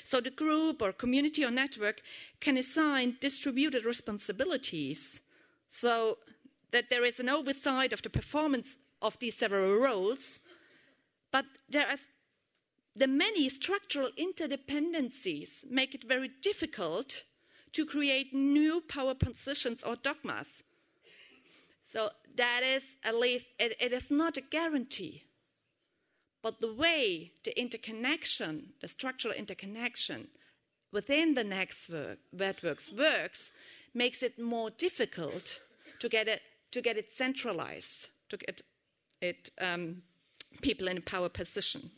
So, the group or community or network can assign distributed responsibilities so that there is an oversight of the performance of these several roles, but there are the many structural interdependencies make it very difficult to create new power positions or dogmas. So that is at least, it, it is not a guarantee. But the way the interconnection, the structural interconnection within the next work, networks works makes it more difficult to get it, to get it centralized, to get it um, people in a power position.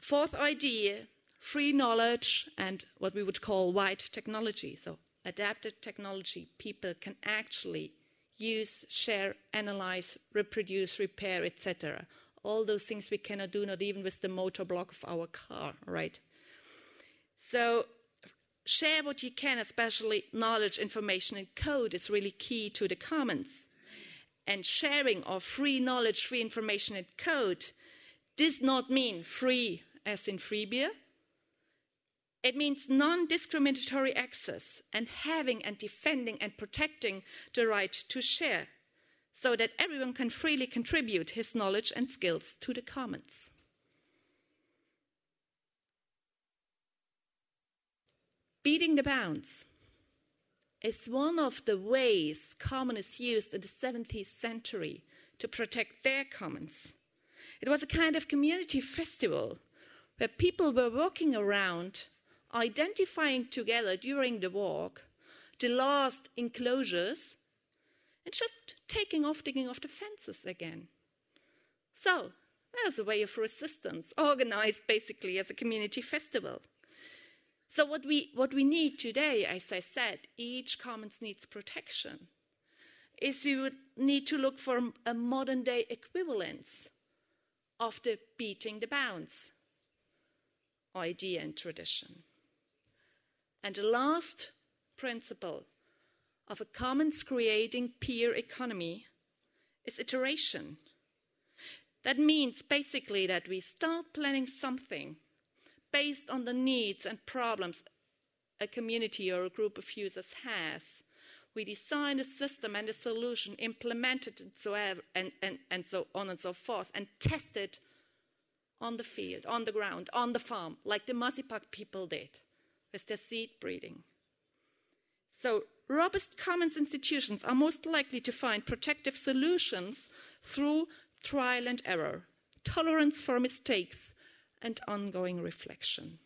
Fourth idea free knowledge and what we would call white technology. So, adapted technology, people can actually use, share, analyze, reproduce, repair, etc. All those things we cannot do, not even with the motor block of our car, right? So, share what you can, especially knowledge, information, and code, is really key to the commons. And sharing of free knowledge, free information, and code does not mean free as in free beer. It means non discriminatory access and having and defending and protecting the right to share so that everyone can freely contribute his knowledge and skills to the commons. Beating the bounds is one of the ways communists used in the 17th century to protect their commons. It was a kind of community festival where people were walking around, identifying together during the walk the last enclosures, and just taking off, digging off the fences again. So, there's a way of resistance, organized basically as a community festival. So, what we, what we need today, as I said, each commons needs protection, is we would need to look for a modern day equivalence of the beating the bounds idea and tradition. And the last principle of a commons creating peer economy is iteration. That means basically that we start planning something based on the needs and problems a community or a group of users has. We design a system and a solution, implement it and so, and, and, and so on and so forth, and test it on the field, on the ground, on the farm, like the Masipag people did with their seed breeding. So, robust commons institutions are most likely to find protective solutions through trial and error, tolerance for mistakes, and ongoing reflection.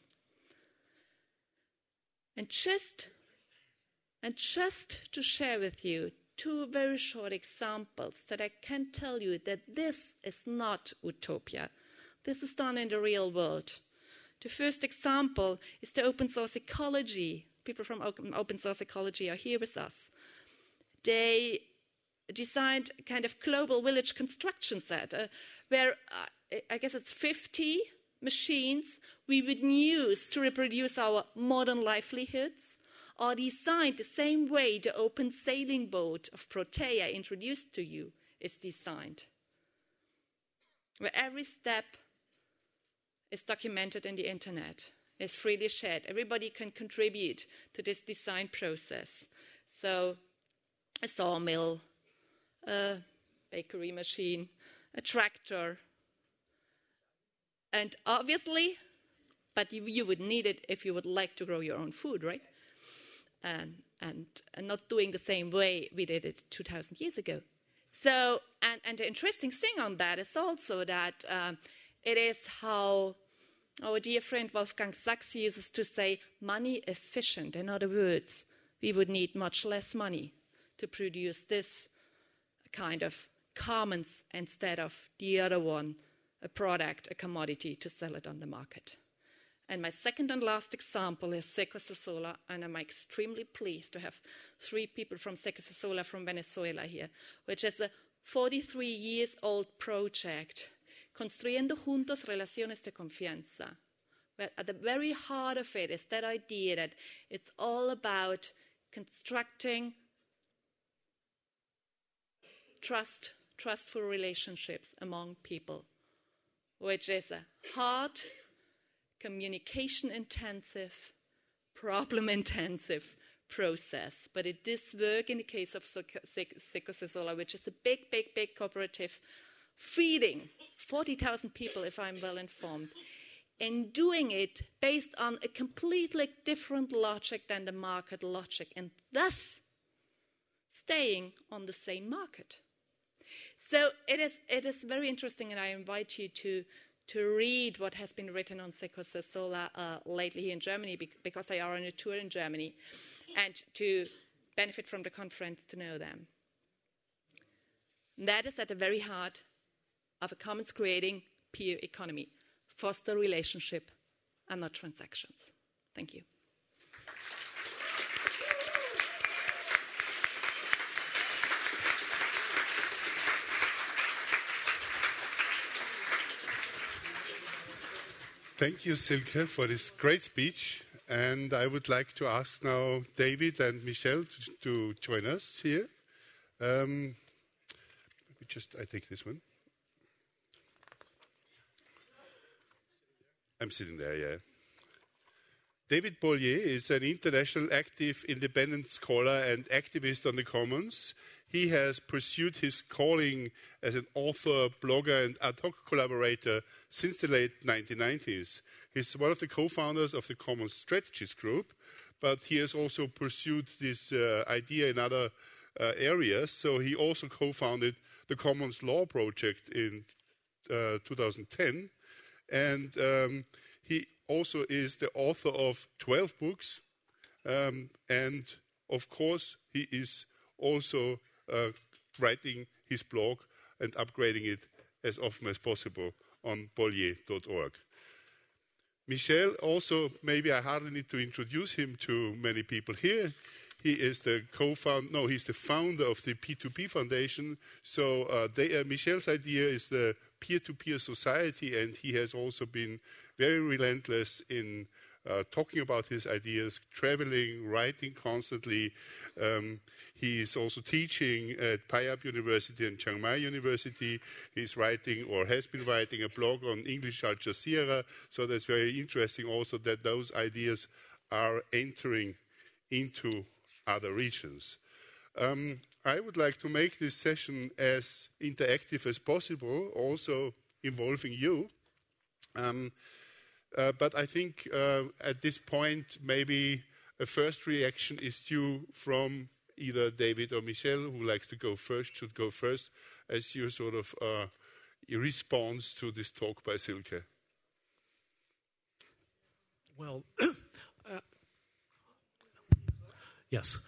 And just, and just to share with you two very short examples that I can tell you that this is not utopia. This is done in the real world. The first example is the open source ecology. People from open source ecology are here with us. They designed a kind of global village construction set uh, where uh, I guess it's 50 machines we would use to reproduce our modern livelihoods are designed the same way the open sailing boat of Protei introduced to you is designed. Where every step is documented in the internet, is freely shared. Everybody can contribute to this design process. So, a sawmill, a bakery machine, a tractor, and obviously, but you, you, would need it if you would like to grow your own food, right? And, and, and not doing the same way we did it 2,000 years ago. So, and, and the interesting thing on that is also that um, it is how our dear friend Wolfgang Sachs uses to say money efficient. In other words, we would need much less money to produce this kind of commons instead of the other one, a product, a commodity to sell it on the market. And my second and last example is Secosa and I'm extremely pleased to have three people from Secosa from Venezuela here, which is a 43 years old project, construyendo juntos relaciones de confianza. But at the very heart of it is that idea that it's all about constructing trust, trustful relationships among people, which is a hard, communication intensive, problem intensive process. But it does work in the case of Secosa which is a big, big, big cooperative feeding 40,000 people, if I'm well informed, and doing it based on a completely different logic than the market logic, and thus staying on the same market. So it is, it is very interesting, and I invite you to, to read what has been written on Cecosesola uh, lately here in Germany, because I are on a tour in Germany, and to benefit from the conference to know them. That is at the very heart of a commons creating peer economy. Foster relationship and not transactions. Thank you. Thank you, Silke, for this great speech. And I would like to ask now David and Michel to, to join us here. Um, just, I take this one. I'm sitting there, yeah. David Bollier is an international active independent scholar and activist on the commons. He has pursued his calling as an author, blogger, and ad hoc collaborator since the late 1990s. He's one of the co founders of the Commons Strategies Group, but he has also pursued this uh, idea in other uh, areas. So he also co founded the Commons Law Project in uh, 2010 and um, he also is the author of 12 books. Um, and of course, he is also uh, writing his blog and upgrading it as often as possible on bollier.org. Michel also, maybe I hardly need to introduce him to many people here. He is the co-founder, no, he's the founder of the P2P Foundation. So uh, they, uh, Michel's idea is the peer-to-peer society, and he has also been very relentless in uh, talking about his ideas, traveling, writing constantly. Um, he is also teaching at Payap University and Chiang Mai University. He's writing or has been writing a blog on English Al Jazeera. So that's very interesting also that those ideas are entering into other regions. Um, I would like to make this session as interactive as possible, also involving you. Um, uh, but I think uh, at this point, maybe a first reaction is due from either David or Michel, who likes to go first, should go first, as your sort of uh, response to this talk by Silke. Well, uh, yes.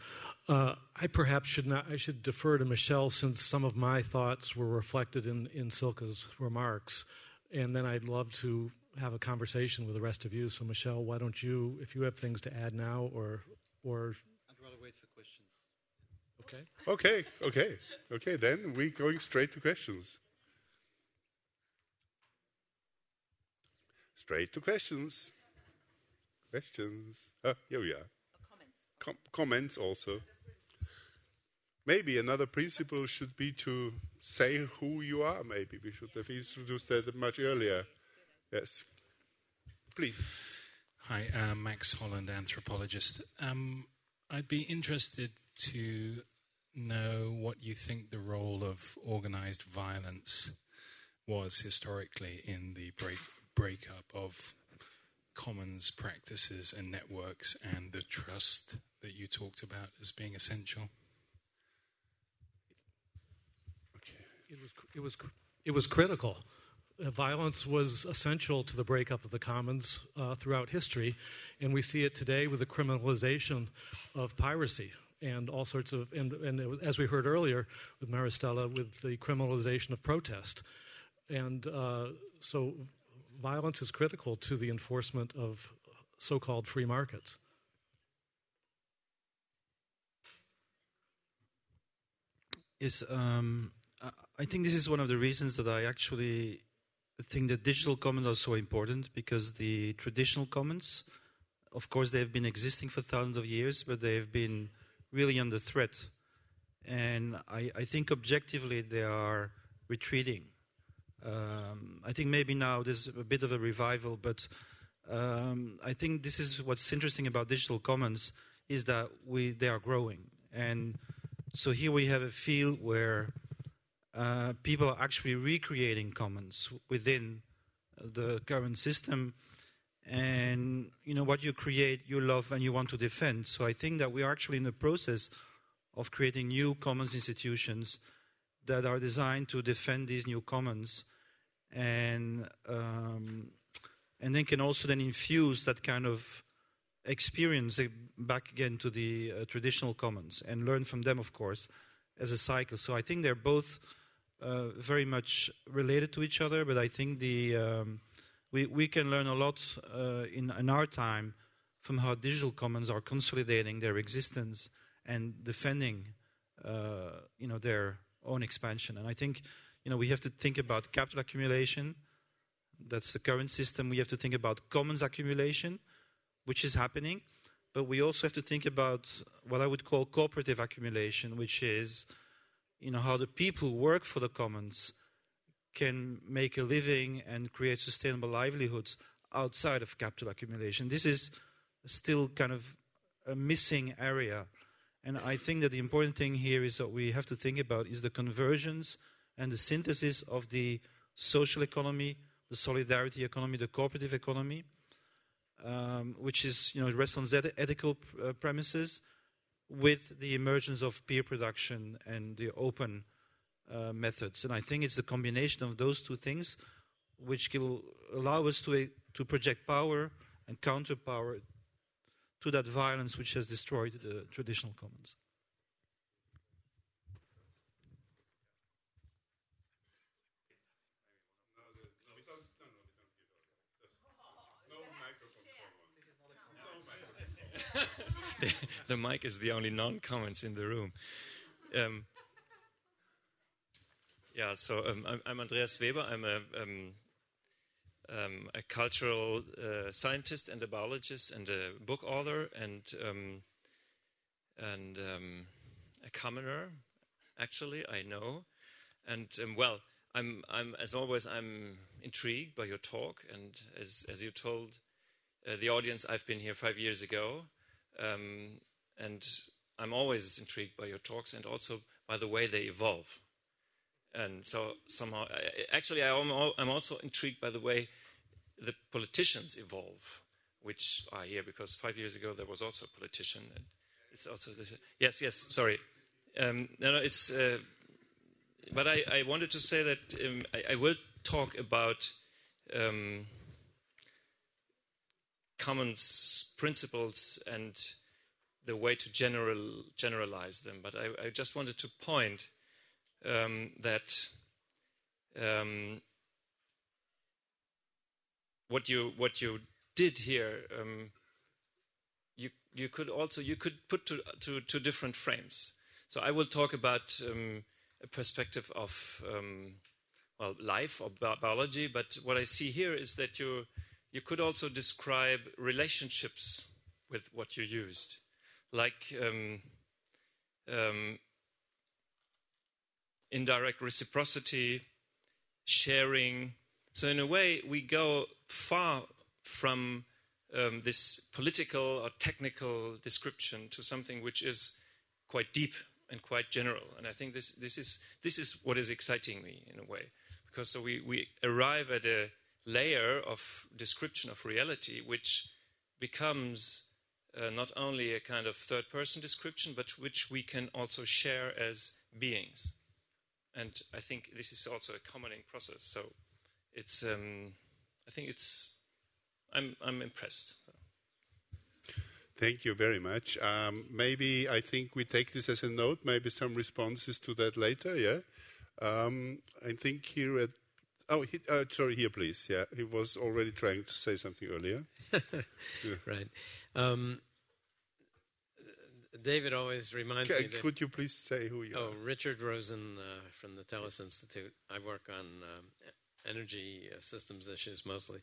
Uh, I perhaps should not. I should defer to Michel since some of my thoughts were reflected in in Silke's remarks, and then I'd love to have a conversation with the rest of you. So, Michel, why don't you, if you have things to add now, or or I'd rather wait for questions. Okay. Okay. Okay. Okay. Then we're going straight to questions. Straight to questions. Questions. Oh, here we are. Comments. Com- comments also. Maybe another principle should be to say who you are. Maybe we should have introduced that much earlier. Yes. Please. Hi, uh, Max Holland, anthropologist. Um, I'd be interested to know what you think the role of organized violence was historically in the break, breakup of commons practices and networks and the trust that you talked about as being essential. It was it was critical. Uh, violence was essential to the breakup of the commons uh, throughout history, and we see it today with the criminalization of piracy and all sorts of and, and was, as we heard earlier with Maristella with the criminalization of protest, and uh, so violence is critical to the enforcement of so-called free markets. Yes, um, I think this is one of the reasons that I actually think that digital commons are so important because the traditional commons, of course, they've been existing for thousands of years, but they've been really under threat. And I, I think objectively they are retreating. Um, I think maybe now there's a bit of a revival, but um, I think this is what's interesting about digital commons is that we they are growing, and so here we have a field where uh, people are actually recreating commons within the current system, and you know what you create, you love, and you want to defend. So I think that we are actually in the process of creating new commons institutions that are designed to defend these new commons. And um, and then can also then infuse that kind of experience back again to the uh, traditional commons and learn from them of course as a cycle. So i think they're both uh, very much related to each other but i think the um, we, we can learn a lot uh, in, in our time from how digital commons are consolidating their existence and defending uh, you know their own expansion. And I think, you know, we have to think about capital accumulation. That's the current system. We have to think about commons accumulation, which is happening. But we also have to think about what I would call cooperative accumulation, which is, you know, how the people who work for the commons can make a living and create sustainable livelihoods outside of capital accumulation. This is still kind of a missing area and I think that the important thing here is that we have to think about is the convergence and the synthesis of the social economy, the solidarity economy, the cooperative economy, um, which is you know it rests on ethical uh, premises, with the emergence of peer production and the open uh, methods. And I think it's the combination of those two things which will allow us to, to project power and counter power to that violence which has destroyed the traditional commons. The, the, mic is the only non-commons in the room. Um, yeah, so um, I'm, Andreas Weber. I'm a, um, um, a cultural uh, scientist and a biologist and a book author and um, and um, a commoner. Actually, I know, and well, I'm, I'm as always I'm intrigued by your talk and as as you told uh, the audience, I've been here five years ago, um, and I'm always intrigued by your talks and also by the way they evolve. And so somehow, actually, I'm also intrigued by the way the politicians evolve, which are here because five years ago there was also a politician. And it's also this, yes, yes. Sorry, um, no, no, it's. Uh, but I, I, wanted to say that um, I, I, will talk about um, commons principles and the way to general, generalize them. But I, I just wanted to point um, that um, what you what you did here, um, you you could also you could put to, to, to different frames. So I will talk about um, a perspective of um, well life or bi- biology, but what I see here is that you you could also describe relationships with what you used, like um, um, indirect reciprocity, sharing. So, in a way, we go far from um, this political or technical description to something which is quite deep and quite general. And I think this, this, is, this is what is exciting me in a way, because so we, we arrive at a layer of description of reality which becomes uh, not only a kind of third person description, but which we can also share as beings. And I think this is also a commoning process. So it's, um, I think it's, I'm, I'm impressed. Thank you very much. Um, maybe I think we take this as a note, maybe some responses to that later, yeah? Um, I think here at Oh, he, uh, sorry, here, please. Yeah, he was already trying to say something earlier. yeah. Right. Um, David always reminds C- me. That, could you please say who you oh, are? Oh, Richard Rosen uh, from the Tellus Institute. I work on um, energy uh, systems issues mostly.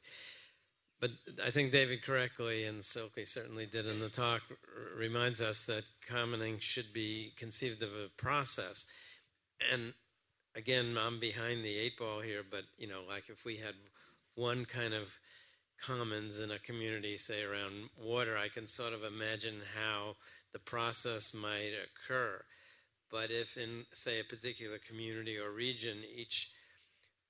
But I think David correctly, and Silke certainly did in the talk, r- reminds us that commoning should be conceived of a process. And again, I'm behind the eight ball here, but you know, like if we had one kind of commons in a community, say around water, I can sort of imagine how the process might occur. But if in, say, a particular community or region, each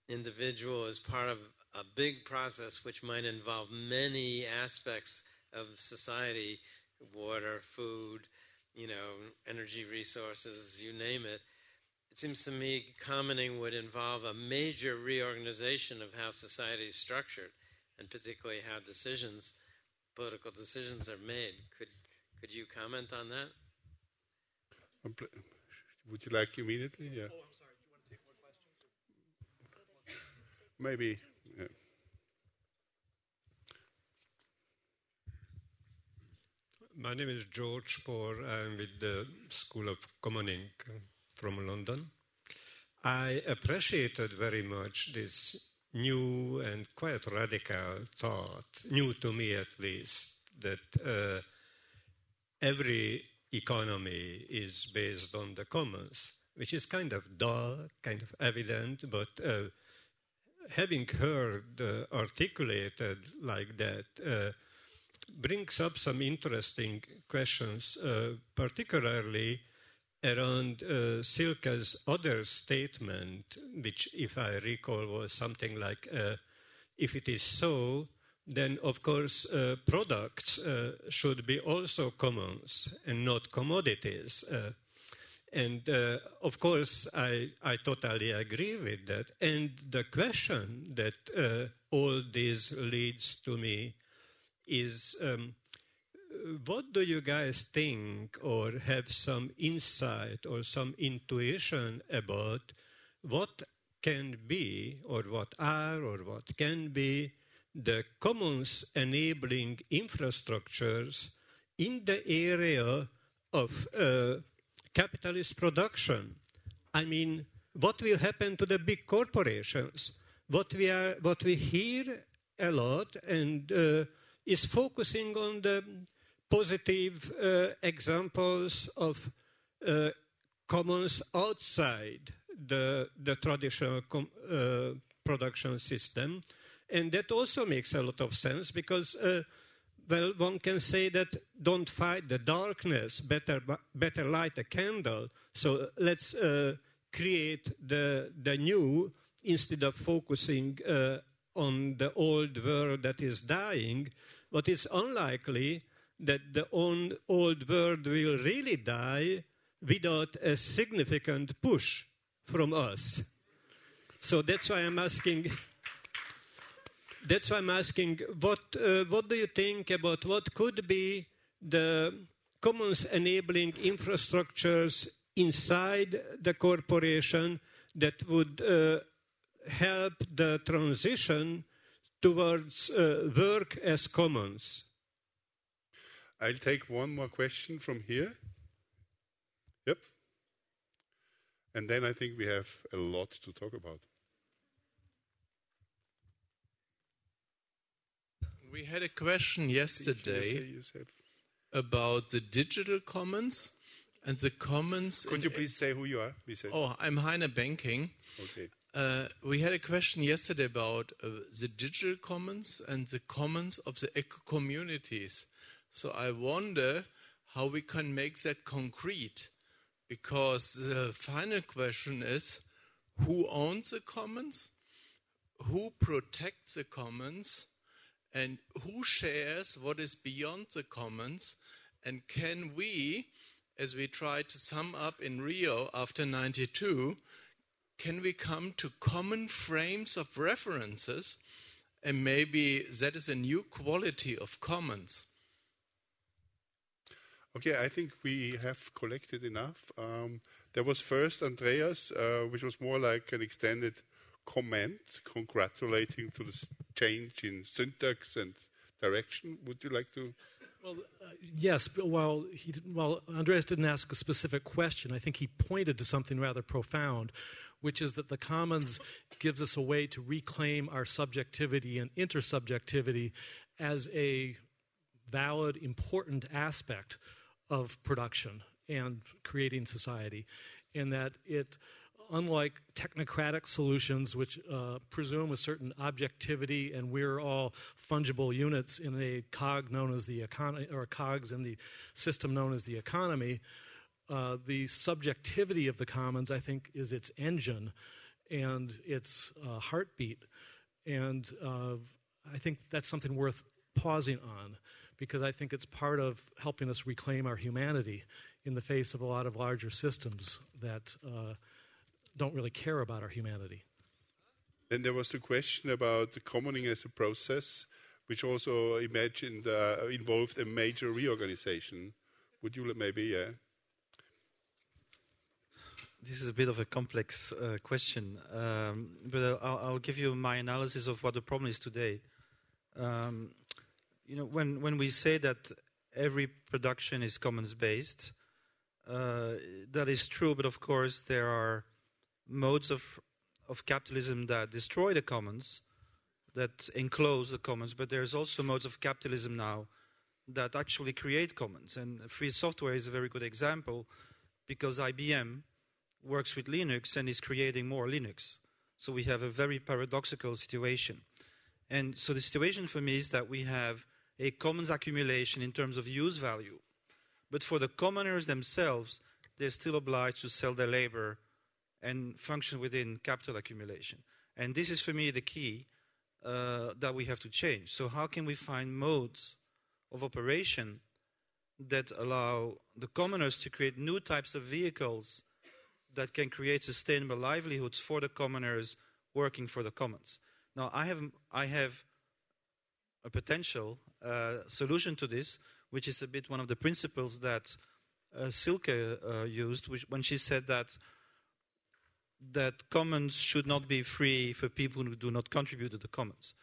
individual is part of a big process which might involve many aspects of society water, food, you know, energy resources, you name it it seems to me commoning would involve a major reorganization of how society is structured, and particularly how decisions, political decisions, are made. Could could you comment on that? Um, would you like immediately? Yeah. Oh, I'm sorry. Do you want to take more questions? Maybe. Yeah. My name is George Spohr. I'm with the School of Commoning from London. I appreciated very much this new and quite radical thought, new to me at least, that uh, every economy is based on the commons, which is kind of dull, kind of evident, but uh, having heard uh, articulated like that uh, brings up some interesting questions, uh, particularly around uh, Silke's other statement, which, if I recall, was something like uh, if it is so, then of course uh, products uh, should be also commons and not commodities. Uh, And uh, of course, I, I totally agree with that. And the question that all this leads to me is um, what do you guys think, or have some insight or some intuition about what can be, or what are, or what can be the commons enabling infrastructures in the area of uh, capitalist production. I mean, what will happen to the big corporations? What we, are, what we hear a lot and uh, is focusing on the positive uh, examples of uh, commons outside the, the traditional uh, production system. And that also makes a lot of sense because uh, well, one can say that don't fight the darkness, better, better light a candle. So let's uh, create the, the new instead of focusing uh, on the old world that is dying. But it's unlikely that the old, old world will really die without a significant push from us. So that's why I'm asking that's why I'm asking what, uh, what do you think about what could be the commons enabling infrastructures inside the corporation that would uh, help the transition towards uh, work as commons? I'll take one more question from here. Yep. And then I think we have a lot to talk about. We had a question yesterday about the digital commons and the commons. Could you please say who you are? Oh, I'm Heine Banking. Okay. Uh, we had a question yesterday about uh, the digital commons and the commons of the eco communities. So I wonder how we can make that concrete, because the final question is who owns the commons, who protects the commons, and who shares what is beyond the commons? And can we as we try to sum up in rio after 92 can we come to common frames of references? And maybe that is a new quality of commons okay i think we have collected enough um, there was first andreas uh, which was more like an extended comment congratulating to the change in syntax and direction. Would you like to? Well, uh, yes, while, he, Andreas didn't ask a specific question, I think he pointed to something rather profound, which is that the commons gives us a way to reclaim our subjectivity and intersubjectivity as a valid, important aspect of production and creating society, in that it unlike technocratic solutions, which uh, presume a certain objectivity, and we're all fungible units in a cog known as the economy, or cogs in the system known as the economy, uh, the subjectivity of the commons, I think, is its engine and its uh, heartbeat. And uh, I think that's something worth pausing on because I think it's part of helping us reclaim our humanity in the face of a lot of larger systems that uh, don't really care about our humanity. Then there was the question about the commoning as a process, which also imagined uh, involved a major reorganization. Would you maybe, yeah? This is a bit of a complex uh, question, um, but I'll, I'll, give you my analysis of what the problem is today. Um, you know, when when we say that every production is commons based, uh, that is true. But of course, there are modes of, of capitalism that destroy the commons, that enclose the commons, but there's also modes of capitalism now that actually create commons. And free software is a very good example because IBM works with Linux and is creating more Linux. So we have a very paradoxical situation. And so the situation for me is that we have a commons accumulation in terms of use value. But for the commoners themselves, they're still obliged to sell their labor and function within capital accumulation. And this is for me the key uh, that we have to change. So, how can we find modes of operation that allow the commoners to create new types of vehicles that can create sustainable livelihoods for the commoners working for the commons. Now, I have, I have a potential uh, solution to this, which is a bit one of the principles that uh, Silke uh, used which, when she said that that commons should not be free for people who do not contribute to the commons.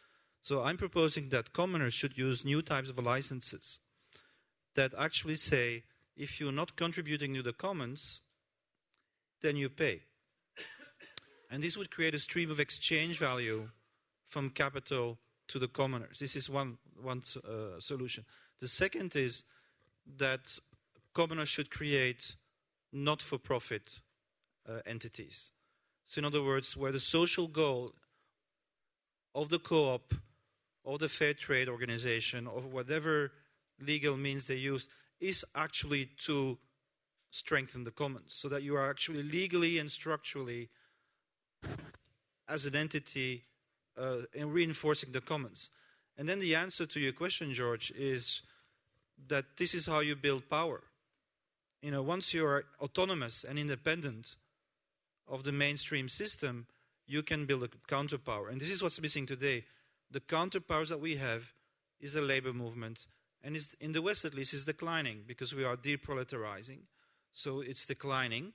So I'm proposing that commoners should use new types of licenses that actually say if you're not contributing to the commons, then you pay. And this would create a stream of exchange value from capital to the commoners. This is one, one uh, solution. The second is that commoners should create not for profit uh, entities. So, in other words, where the social goal of the co op, of the fair trade organization, of whatever legal means they use, is actually to strengthen the commons, so that you are actually legally and structurally, as an entity, uh, in reinforcing the commons. And then the answer to your question, George, is that this is how you build power. You know, once you are autonomous and independent of the mainstream system, you can build a counterpower. And this is what's missing today. The counterpowers that we have is a labor movement, and in the West at least, is declining because we are deproletarizing. So it's declining.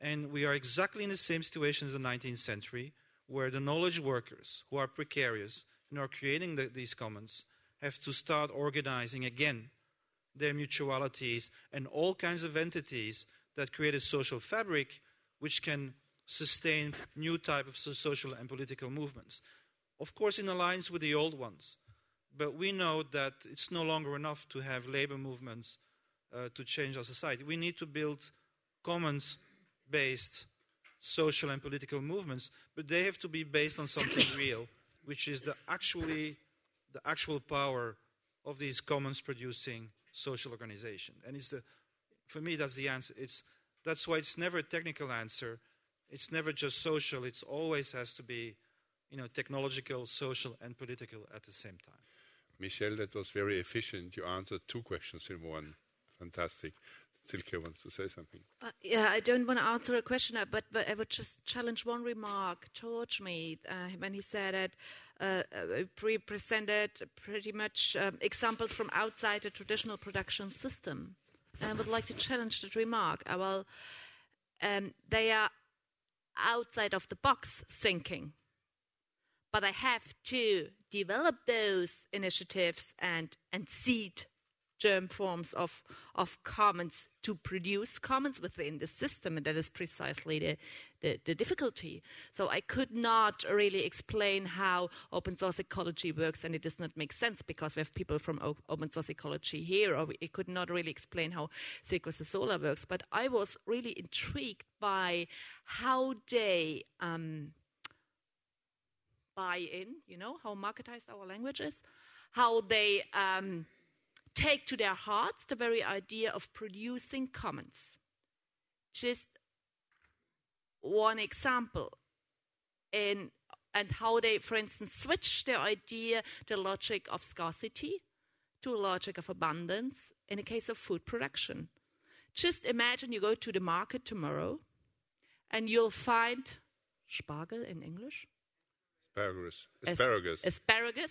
And we are exactly in the same situation as the 19th century, where the knowledge workers who are precarious and are creating the, these commons have to start organizing again their mutualities and all kinds of entities that create a social fabric which can sustain new type of social and political movements. Of course, in alliance with the old ones. But we know that it's no longer enough to have labor movements uh, to change our society. We need to build commons based social and political movements, but they have to be based on something real, which is the actually the actual power of these commons producing social organization. And it's the, for me, that's the answer. It's, that's why it's never a technical answer. It's never just social. It always has to be, you know, technological, social, and political at the same time. Michel, that was very efficient. You answered two questions in one. Fantastic. Silke wants to say something. Uh, yeah, I don't want to answer a question, uh, but, but I would just challenge one remark George made uh, when he said that uh, uh we presented pretty much um, examples from outside the traditional production system. And I would like to challenge that remark. Uh, well, um, they are outside of the box thinking, but I have to develop those initiatives and, and seed germ forms of, of commons to produce commons within the system, and that is precisely the, the, the, difficulty. So I could not really explain how open source ecology works, and it does not make sense because we have people from open source ecology here, or it could not really explain how SQL Solar works. But I was really intrigued by how they um, buy in, you know, how marketized our language is, how they um, take to their hearts the very idea of producing commons. Just one example in and how they, for instance, switch their idea, the logic of scarcity, to a logic of abundance in the case of food production. Just imagine you go to the market tomorrow and you'll find spargel in English. Asparagus. Asparagus. Asparagus.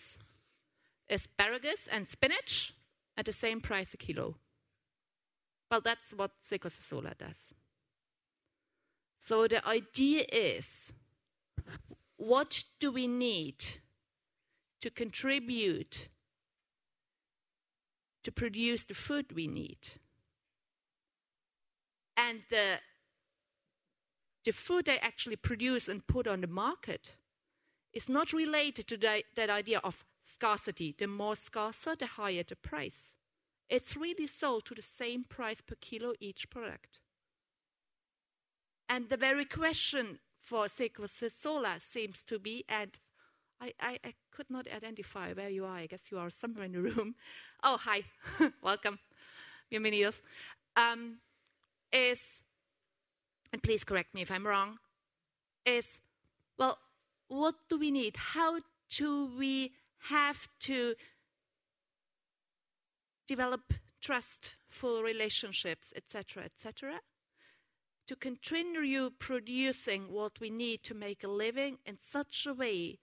Asparagus and spinach at the same price a kilo. Well, that's what Solar does. So the idea is what do we need to contribute to produce the food we need? And the, the food they actually produce and put on the market is not related to the, that idea of scarcity. The more scarcer, the higher the price. It's really sold to the same price per kilo each product. And the very question for Solar seems to be, and I, I, I, could not identify where you are. I guess you are somewhere in the room. Oh, hi. Welcome. Bienvenidos. Um, is, and please correct me if I'm wrong, is, well, what do we need? How do we have to develop trustful relationships, etc., etc., to continue producing what we need to make a living in such a way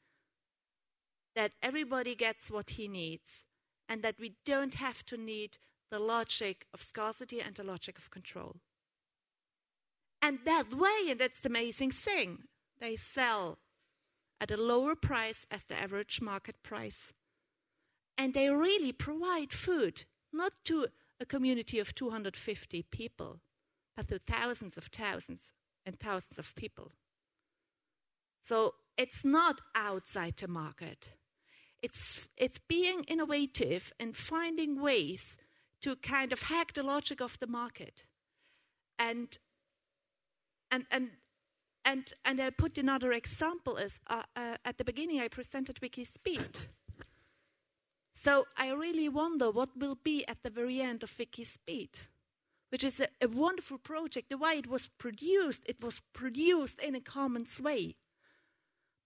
that everybody gets what he needs and that we don't have to need the logic of scarcity and the logic of control. And that way, and that's the amazing thing, they sell at a lower price as the average market price. And they really provide food, not to a community of 250 people, but to thousands of thousands and thousands of people. So it's not outside the market. It's, it's being innovative and finding ways to kind of hack the logic of the market. And, and, and, and, and I put another example is uh, uh, at the beginning I presented Wikispeed. So I really wonder what will be at the very end of Wikispeed, which is a, a wonderful project. The way it was produced, it was produced in a commons way.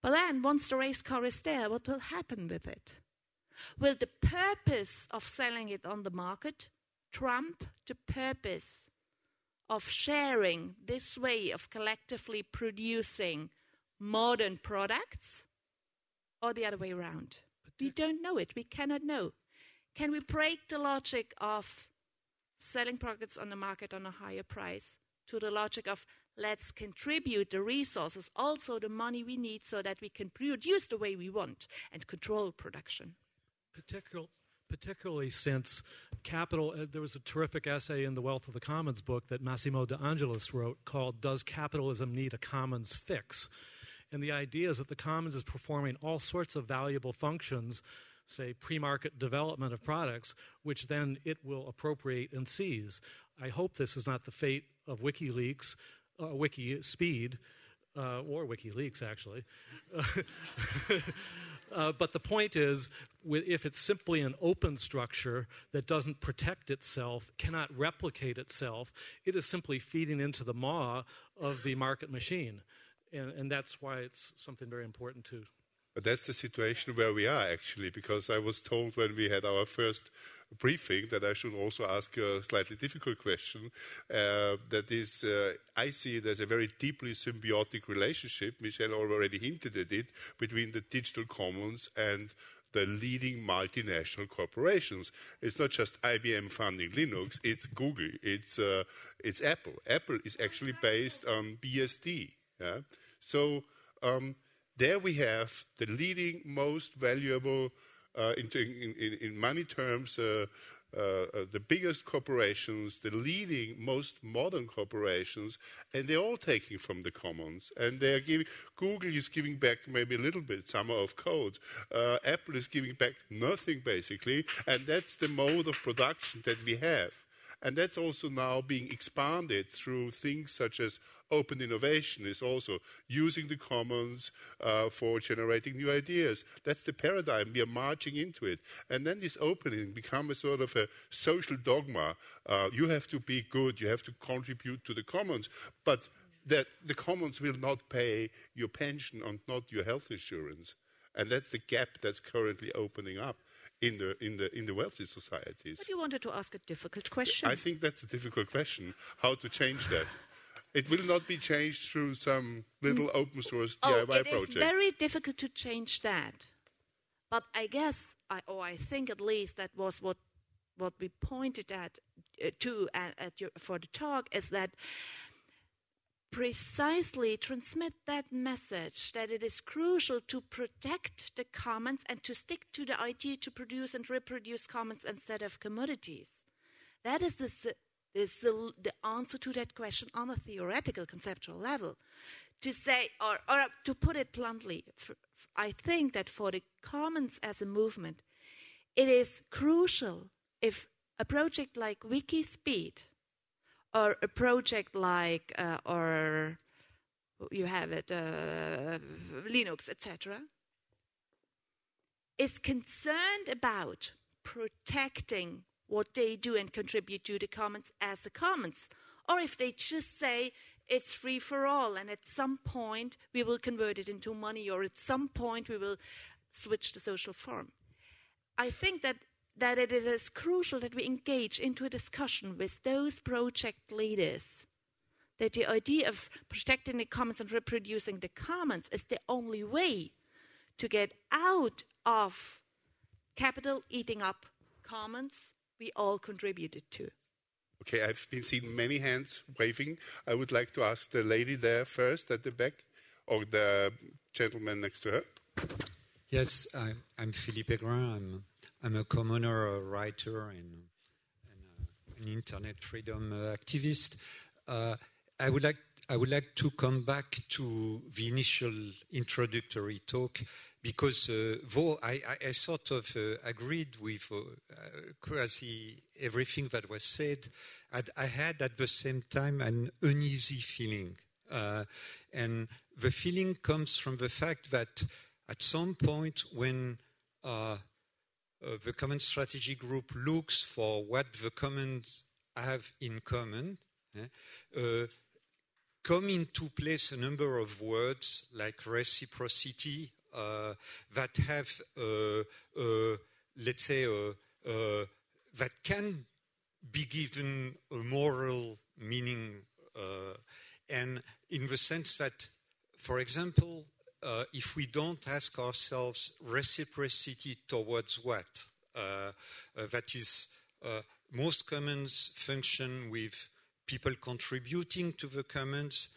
But then, once the race car is there, what will happen with it? Will the purpose of selling it on the market trump the purpose of sharing this way of collectively producing modern products or the other way around? We don't know it. We cannot know. Can we break the logic of selling products on the market on a higher price to the logic of let's contribute the resources, also the money we need, so that we can produce the way we want and control production? Particular, particularly since capital, uh, there was a terrific essay in the Wealth of the Commons book that Massimo De Angelis wrote called Does Capitalism Need a Commons Fix? And the idea is that the commons is performing all sorts of valuable functions, say pre market development of products, which then it will appropriate and seize. I hope this is not the fate of WikiLeaks, uh, WikiSpeed, uh, or WikiLeaks, actually. Uh, but the point is, if it's simply an open structure that doesn't protect itself, cannot replicate itself, it is simply feeding into the maw of the market machine and, and that's why it's something very important too. But that's the situation where we are actually, because I was told when we had our first briefing that I should also ask a slightly difficult question. Uh, that is, uh, I see it as a very deeply symbiotic relationship. Michel already hinted at it between the digital commons and the leading multinational corporations. It's not just IBM funding Linux, it's Google, it's, uh, it's Apple. Apple is actually based on BSD. Yeah? So um, there we have the leading, most valuable, uh, in, in, in, money terms, uh, uh, uh, the biggest corporations, the leading, most modern corporations, and they're all taking from the commons. And they're giving, Google is giving back maybe a little bit, summer of code. Uh, Apple is giving back nothing, basically. And that's the mode of production that we have. And that's also now being expanded through things such as open innovation is also using the commons uh, for generating new ideas. That's the paradigm. We are marching into it. And then this opening becomes a sort of a social dogma. Uh, you have to be good, you have to contribute to the commons. But that the commons will not pay your pension and not your health insurance. And that's the gap that's currently opening up in the, in the, in the wealthy societies. But you wanted to ask a difficult question. I think that's a difficult question, how to change that. it will not be changed through some little open source oh, DIY it project. It's very difficult to change that. But I guess, I, or I think at least that was what, what we pointed at uh, to at, at your, for the talk is that precisely transmit that message that it is crucial to protect the commons and to stick to the idea to produce and reproduce commons instead of commodities. That is the, the, the answer to that question on a theoretical, conceptual level. To say, or, or to put it bluntly, for, I think that for the commons as a movement, it is crucial if a project like WikiSpeed or a project like, uh, or you have it, uh, Linux, etc., is concerned about protecting what they do and contribute to the commons as the commons. Or if they just say it's free for all and at some point we will convert it into money or at some point we will switch to social form. I think that that it is crucial that we engage into a discussion with those project leaders. That the idea of protecting the commons and reproducing the commons is the only way to get out of capital eating up commons we all contributed to. Okay, I've been seeing many hands waving. I would like to ask the lady there first at the back, or the gentleman next to her. Yes, I'm, I'm Philippe Aigrain. I'm, I'm a commoner, a writer, and, and uh, an internet freedom uh, activist. Uh, I would like I would like to come back to the initial introductory talk because uh, though I, I, I, sort of uh, agreed with quasi everything that was said, I'd, I had at the same time an uneasy feeling. And the feeling comes from the fact that at some point when uh, uh, the Common Strategy Group looks for what the commons have in common, eh, come into place a number of words like reciprocity uh, that have, uh, uh, let's say, that can be given a moral meaning, and in the sense that, for example, uh, if we don't ask ourselves reciprocity towards what? Uh, uh, that is, most commons function with people contributing to the commons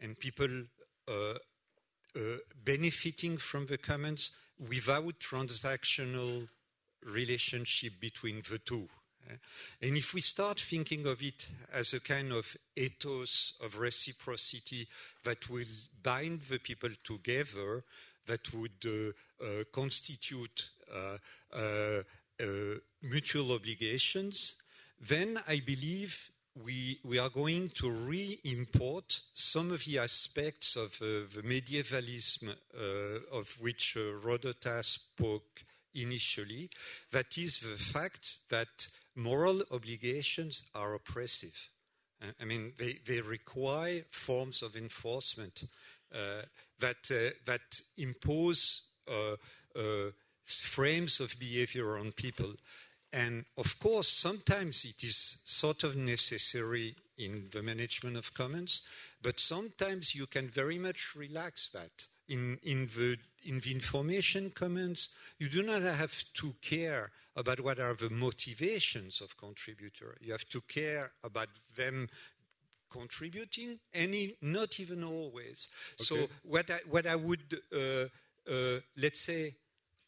and people uh, benefiting from the commons without transactional relationship between the two. Uh, and if we start thinking of it as a kind of ethos of reciprocity that will bind the people together, that would uh, uh, constitute uh, uh, mutual obligations, then I believe we, we are going to re-import some of the aspects of uh, the medievalism uh, of which uh, Rodotà spoke initially. That is the fact that moral obligations are oppressive. Uh, I mean, they, they require forms of enforcement uh, that, uh, that impose frames of behavior on people. And of course, sometimes it is sort of necessary in the management of commons, but sometimes you can very much relax that. In, in, the, in the information commons, you do not have to care about what are the motivations of contributor. You have to care about them contributing, any, not even always. Okay. So what I, what I would, uh, uh, let's say,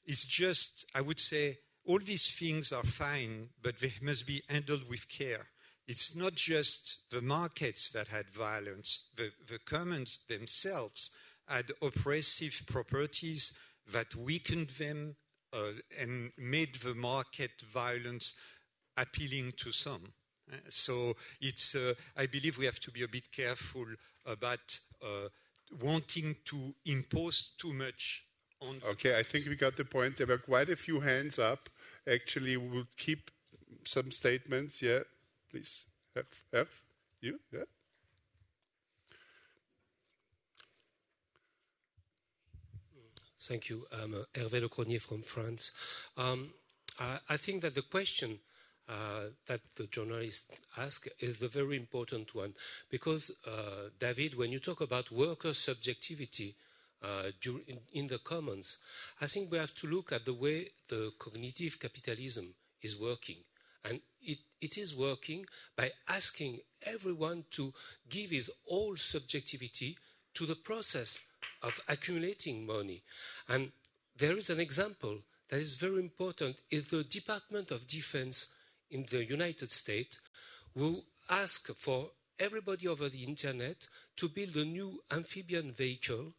is just, I would say, all these things are fine, but they must be handled with care. It's not just the markets that had violence, the, the commons themselves had oppressive properties that weakened them and made the market violence appealing to some. Uh, so it's, uh, I believe we have to be a bit careful about uh, wanting to impose too much on. Okay, I think we got the point. There were quite a few hands up. Actually, we'll keep some statements. Yeah, please. Have you? Yeah. Thank you. I'm uh, Hervé Le Crosnier from France. Um, I, I, think that the question uh, that the journalist asked is the very important one because, uh, David, when you talk about worker subjectivity, uh, in, in, the commons, I think we have to look at the way the cognitive capitalism is working. And it, it is working by asking everyone to give his whole subjectivity to the process of accumulating money. And there is an example that is very important is the Department of Defense in the United States who ask for everybody over the internet to build a new amphibian vehicle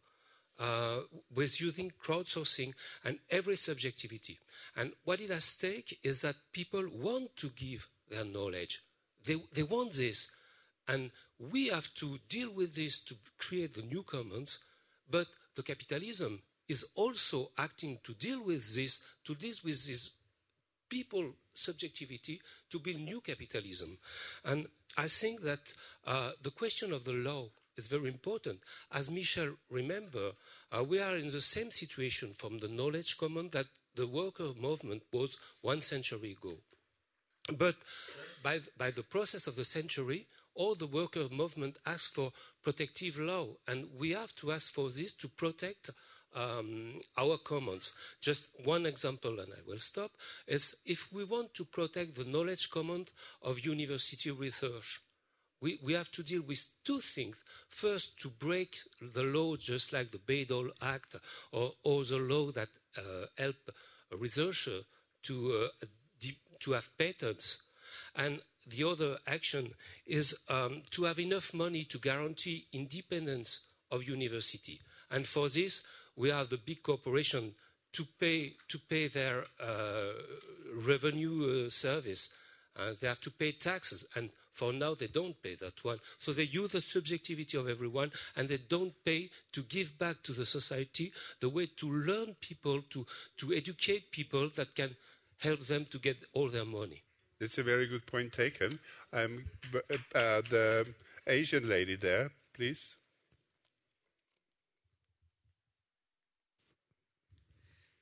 uh, with using crowdsourcing and every subjectivity. And what it has stake is that people want to give their knowledge. They, they want this. And we have to deal with this to create the new commons, but the capitalism is also acting to deal with this, to deal with this people subjectivity to build new capitalism. And I think that uh, the question of the law is very important. As Michel remember, uh, we are in the same situation from the knowledge common that the worker movement was one century ago. But by, by the process of the century, all the worker movement asked for protective law, and we have to ask for this to protect um, our commons. Just one example, and I will stop, is if we want to protect the knowledge commons of university research, we, we have to deal with two things. First, to break the law, just like the Bayh-Dole Act or, the law that uh, help a researcher to, uh, to have patents. And the other action is um, to have enough money to guarantee independence of university. And for this, we have the big corporation to pay, to pay their uh, revenue uh, service. Uh, they have to pay taxes. And for now, they don't pay that one. So they use the subjectivity of everyone and they don't pay to give back to the society the way to learn people, to, to educate people that can help them to get all their money. That's a very good point taken. Um, uh, the Asian lady there, please.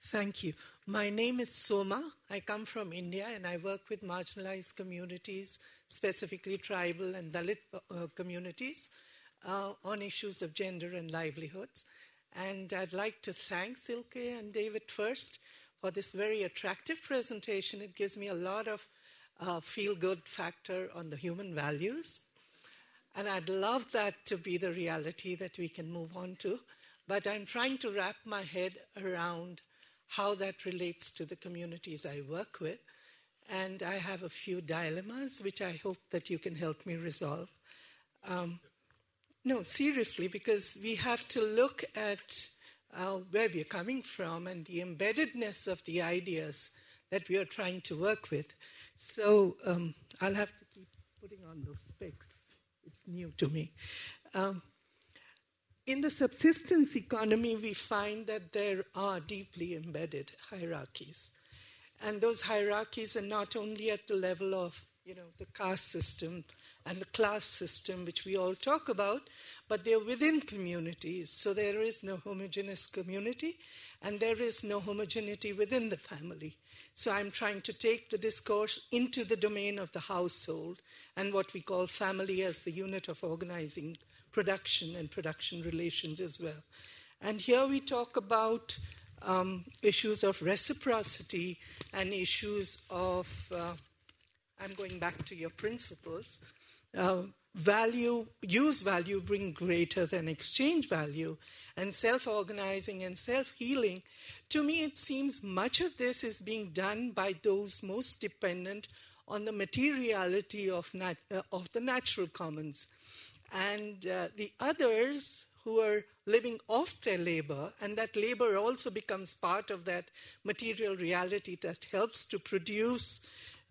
Thank you. My name is Soma. I come from India and I work with marginalized communities, specifically tribal and Dalit uh, communities, uh, on issues of gender and livelihoods. And I'd like to thank Silke and David first for this very attractive presentation. It gives me a lot of uh, feel good factor on the human values. And I'd love that to be the reality that we can move on to. But I'm trying to wrap my head around how that relates to the communities I work with. And I have a few dilemmas which I hope that you can help me resolve. Um, no, seriously, because we have to look at uh, where we're coming from and the embeddedness of the ideas that we are trying to work with. So um, I'll have to keep putting on those specs. It's new to me. Um, in the subsistence economy, we find that there are deeply embedded hierarchies. And those hierarchies are not only at the level of, you know, the caste system and the class system, which we all talk about, but they're within communities. So there is no homogeneous community, and there is no homogeneity within the family. So I'm trying to take the discourse into the domain of the household and what we call family as the unit of organizing production and production relations as well. And here we talk about um, issues of reciprocity and issues of, uh, I'm going back to your principles. Uh, value, use value, bring greater than exchange value, and self organizing and self healing. To me, it seems much of this is being done by those most dependent on the materiality of, nat- uh, of the natural commons and uh, the others who are living off their labor, and that labor also becomes part of that material reality that helps to produce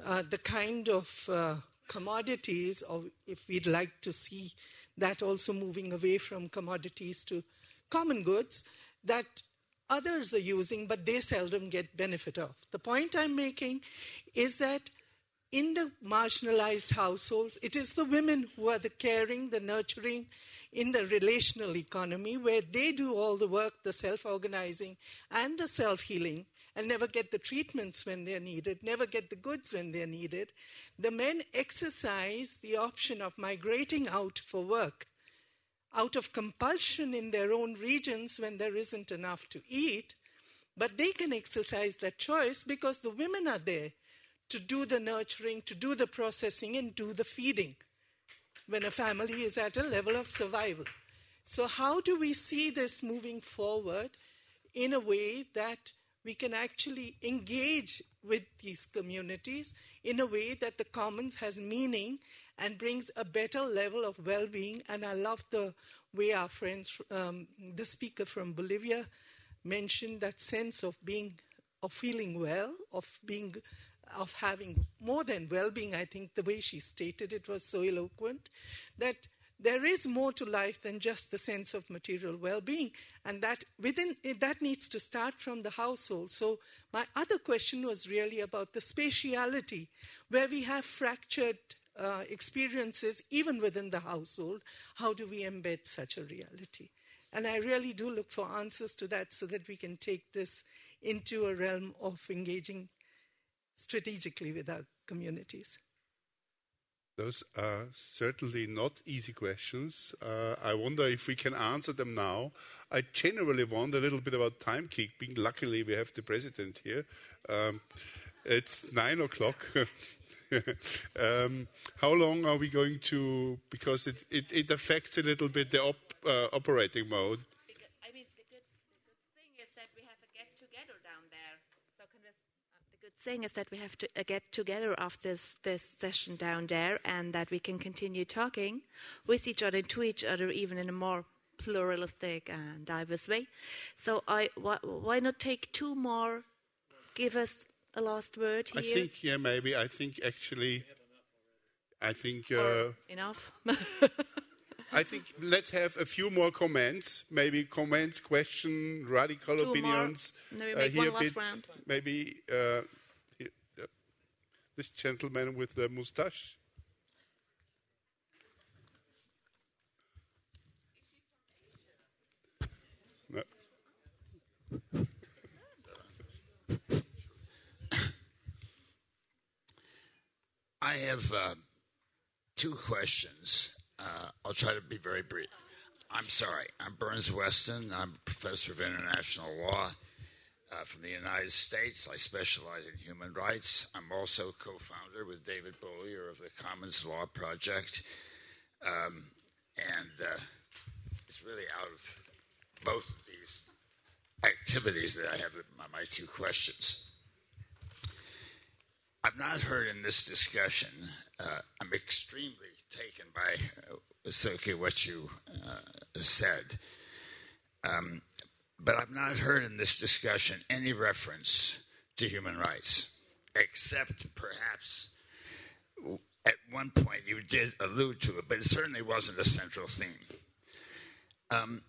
uh, the kind of uh, commodities, or if we'd like to see that also moving away from commodities to common goods, that others are using, but they seldom get benefit of. The point I'm making is that in the marginalized households, it is the women who are the caring, the nurturing in the relational economy, where they do all the work, the self organizing, and the self healing, and never get the treatments when they're needed, never get the goods when they're needed. The men exercise the option of migrating out for work out of compulsion in their own regions when there isn't enough to eat, but they can exercise that choice because the women are there to do the nurturing, to do the processing, and do the feeding when a family is at a level of survival. So, how do we see this moving forward in a way that we can actually engage with these communities in a way that the commons has meaning and brings a better level of well being? And I love the way our friends, um, the speaker from Bolivia, mentioned that sense of being, of feeling well, of being of having more than well being, I think the way she stated it was so eloquent that there is more to life than just the sense of material well being, and that within that needs to start from the household. So, my other question was really about the spatiality, where we have fractured uh, experiences even within the household. How do we embed such a reality? And I really do look for answers to that so that we can take this into a realm of engaging strategically with our communities? Those are certainly not easy questions. Uh, I wonder if we can answer them now. I generally wonder a little bit about timekeeping. Luckily, we have the president here. Um, it's nine o'clock. um, how long are we going to? Because it, it, it affects a little bit the op, uh, operating mode. I mean, the good, the good thing is that we have a get together down there. So can we, uh, the good thing is that we have to uh, get together after this, this session down there, and that we can continue talking with each other, to each other, even in a more pluralistic and diverse way. So I, why, why not take two more? Give us a last word here. I think, yeah, maybe. I think actually, I think. Uh, enough. I think let's have a few more comments, maybe comments, question, radical Two opinions. More. Maybe uh, one last bit, round. Maybe uh, this gentleman with the moustache. No. I have uh, two questions. Uh, I'll try to be very brief. I'm sorry. I'm Burns Weston. I'm a professor of international law uh, from the United States. I specialize in human rights. I'm also co founder with David Bollier of the Commons Law Project. Um, and uh, it's really out of both of these activities that I have my, two questions. I've not heard in this discussion, uh, I'm extremely taken by, uh, Silke, what you uh, said. Um, but I've not heard in this discussion any reference to human rights, except perhaps at one point you did allude to it, but it certainly wasn't a central theme. Um,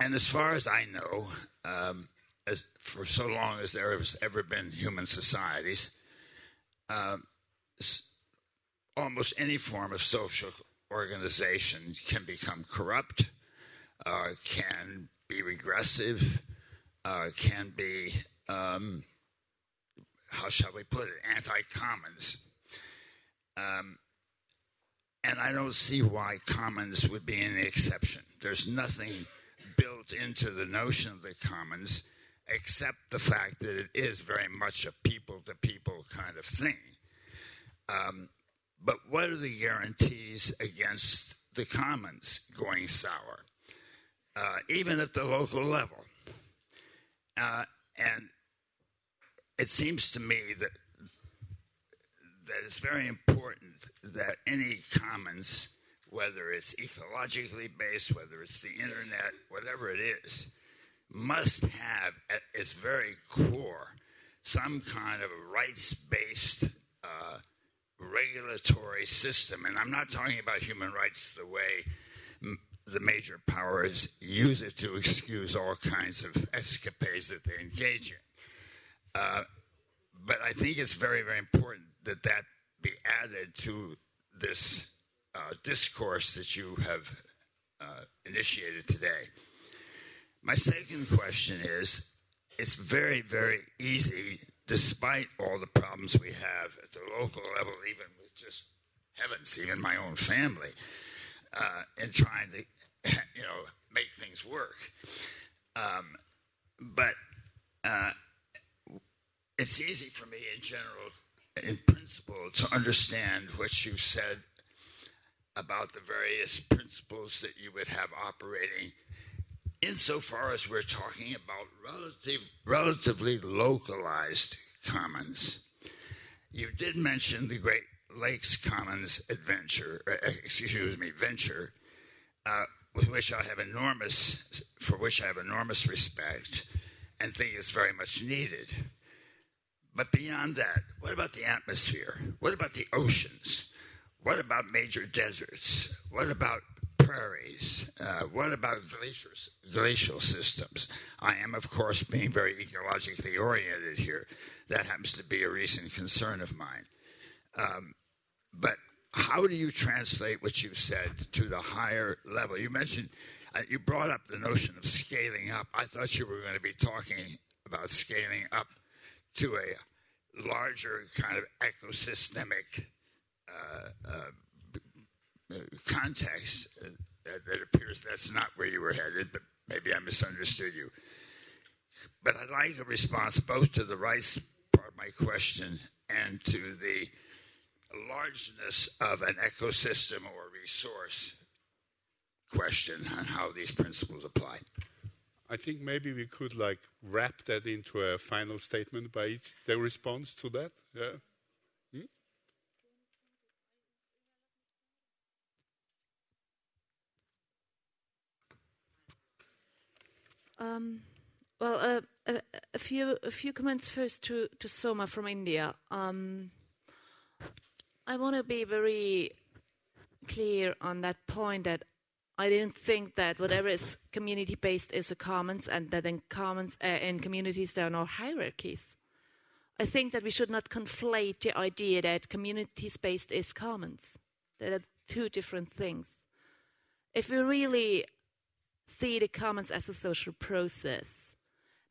and as far as I know, um, as, for so long as there has ever been human societies, uh, almost any form of social organization can become corrupt, uh, can be regressive, uh, can be, um, how shall we put it, anti commons. Um, and I don't see why commons would be any exception. There's nothing built into the notion of the commons except the fact that it is very much a people to people kind of thing. Um, but what are the guarantees against the commons going sour, uh, even at the local level? Uh, and it seems to me that that it's very important that any commons, whether it's ecologically based, whether it's the internet, whatever it is, must have at its very core some kind of rights based uh, regulatory system. And I'm not talking about human rights the way the major powers use it to excuse all kinds of escapades that they engage in. Uh, but I think it's very, very important that that be added to this uh, discourse that you have uh, initiated today. My second question is it's very, very easy, despite all the problems we have at the local level, even with just heavens, even my own family, uh, in trying to, you know, make things work. Um, but uh, it's easy for me in general, in principle, to understand what you said about the various principles that you would have operating insofar as we're talking about relative, relatively localized commons. You did mention the Great Lakes Commons adventure, uh, excuse me, venture, uh, with which I have enormous, for which I have enormous respect, and think is very much needed. But beyond that, what about the atmosphere? What about the oceans? What about major deserts? What about prairies? Uh, what about glaciers, glacial systems? I am, of course, being very ecologically oriented here. That happens to be a recent concern of mine. Um, but how do you translate what you said to the higher level? You mentioned, uh, you brought up the notion of scaling up. I thought you were going to be talking about scaling up to a larger kind of ecosystemic uh, uh, context. Uh, that, that appears that's not where you were headed, but maybe I misunderstood you. But I'd like a response both to the rights part of my question and to the largeness of an ecosystem or resource question on how these principles apply. I think maybe we could like wrap that into a final statement by each, their response to that. Yeah. Hmm? Um, well, uh, a, a, few a few comments first to to Soma from India. Um, I want to be very clear on that point that I didn't think that whatever is community based is a commons, and that in commons uh, in communities there are no hierarchies. I think that we should not conflate the idea that communities based is commons. That are two different things. If we really see the commons as a social process,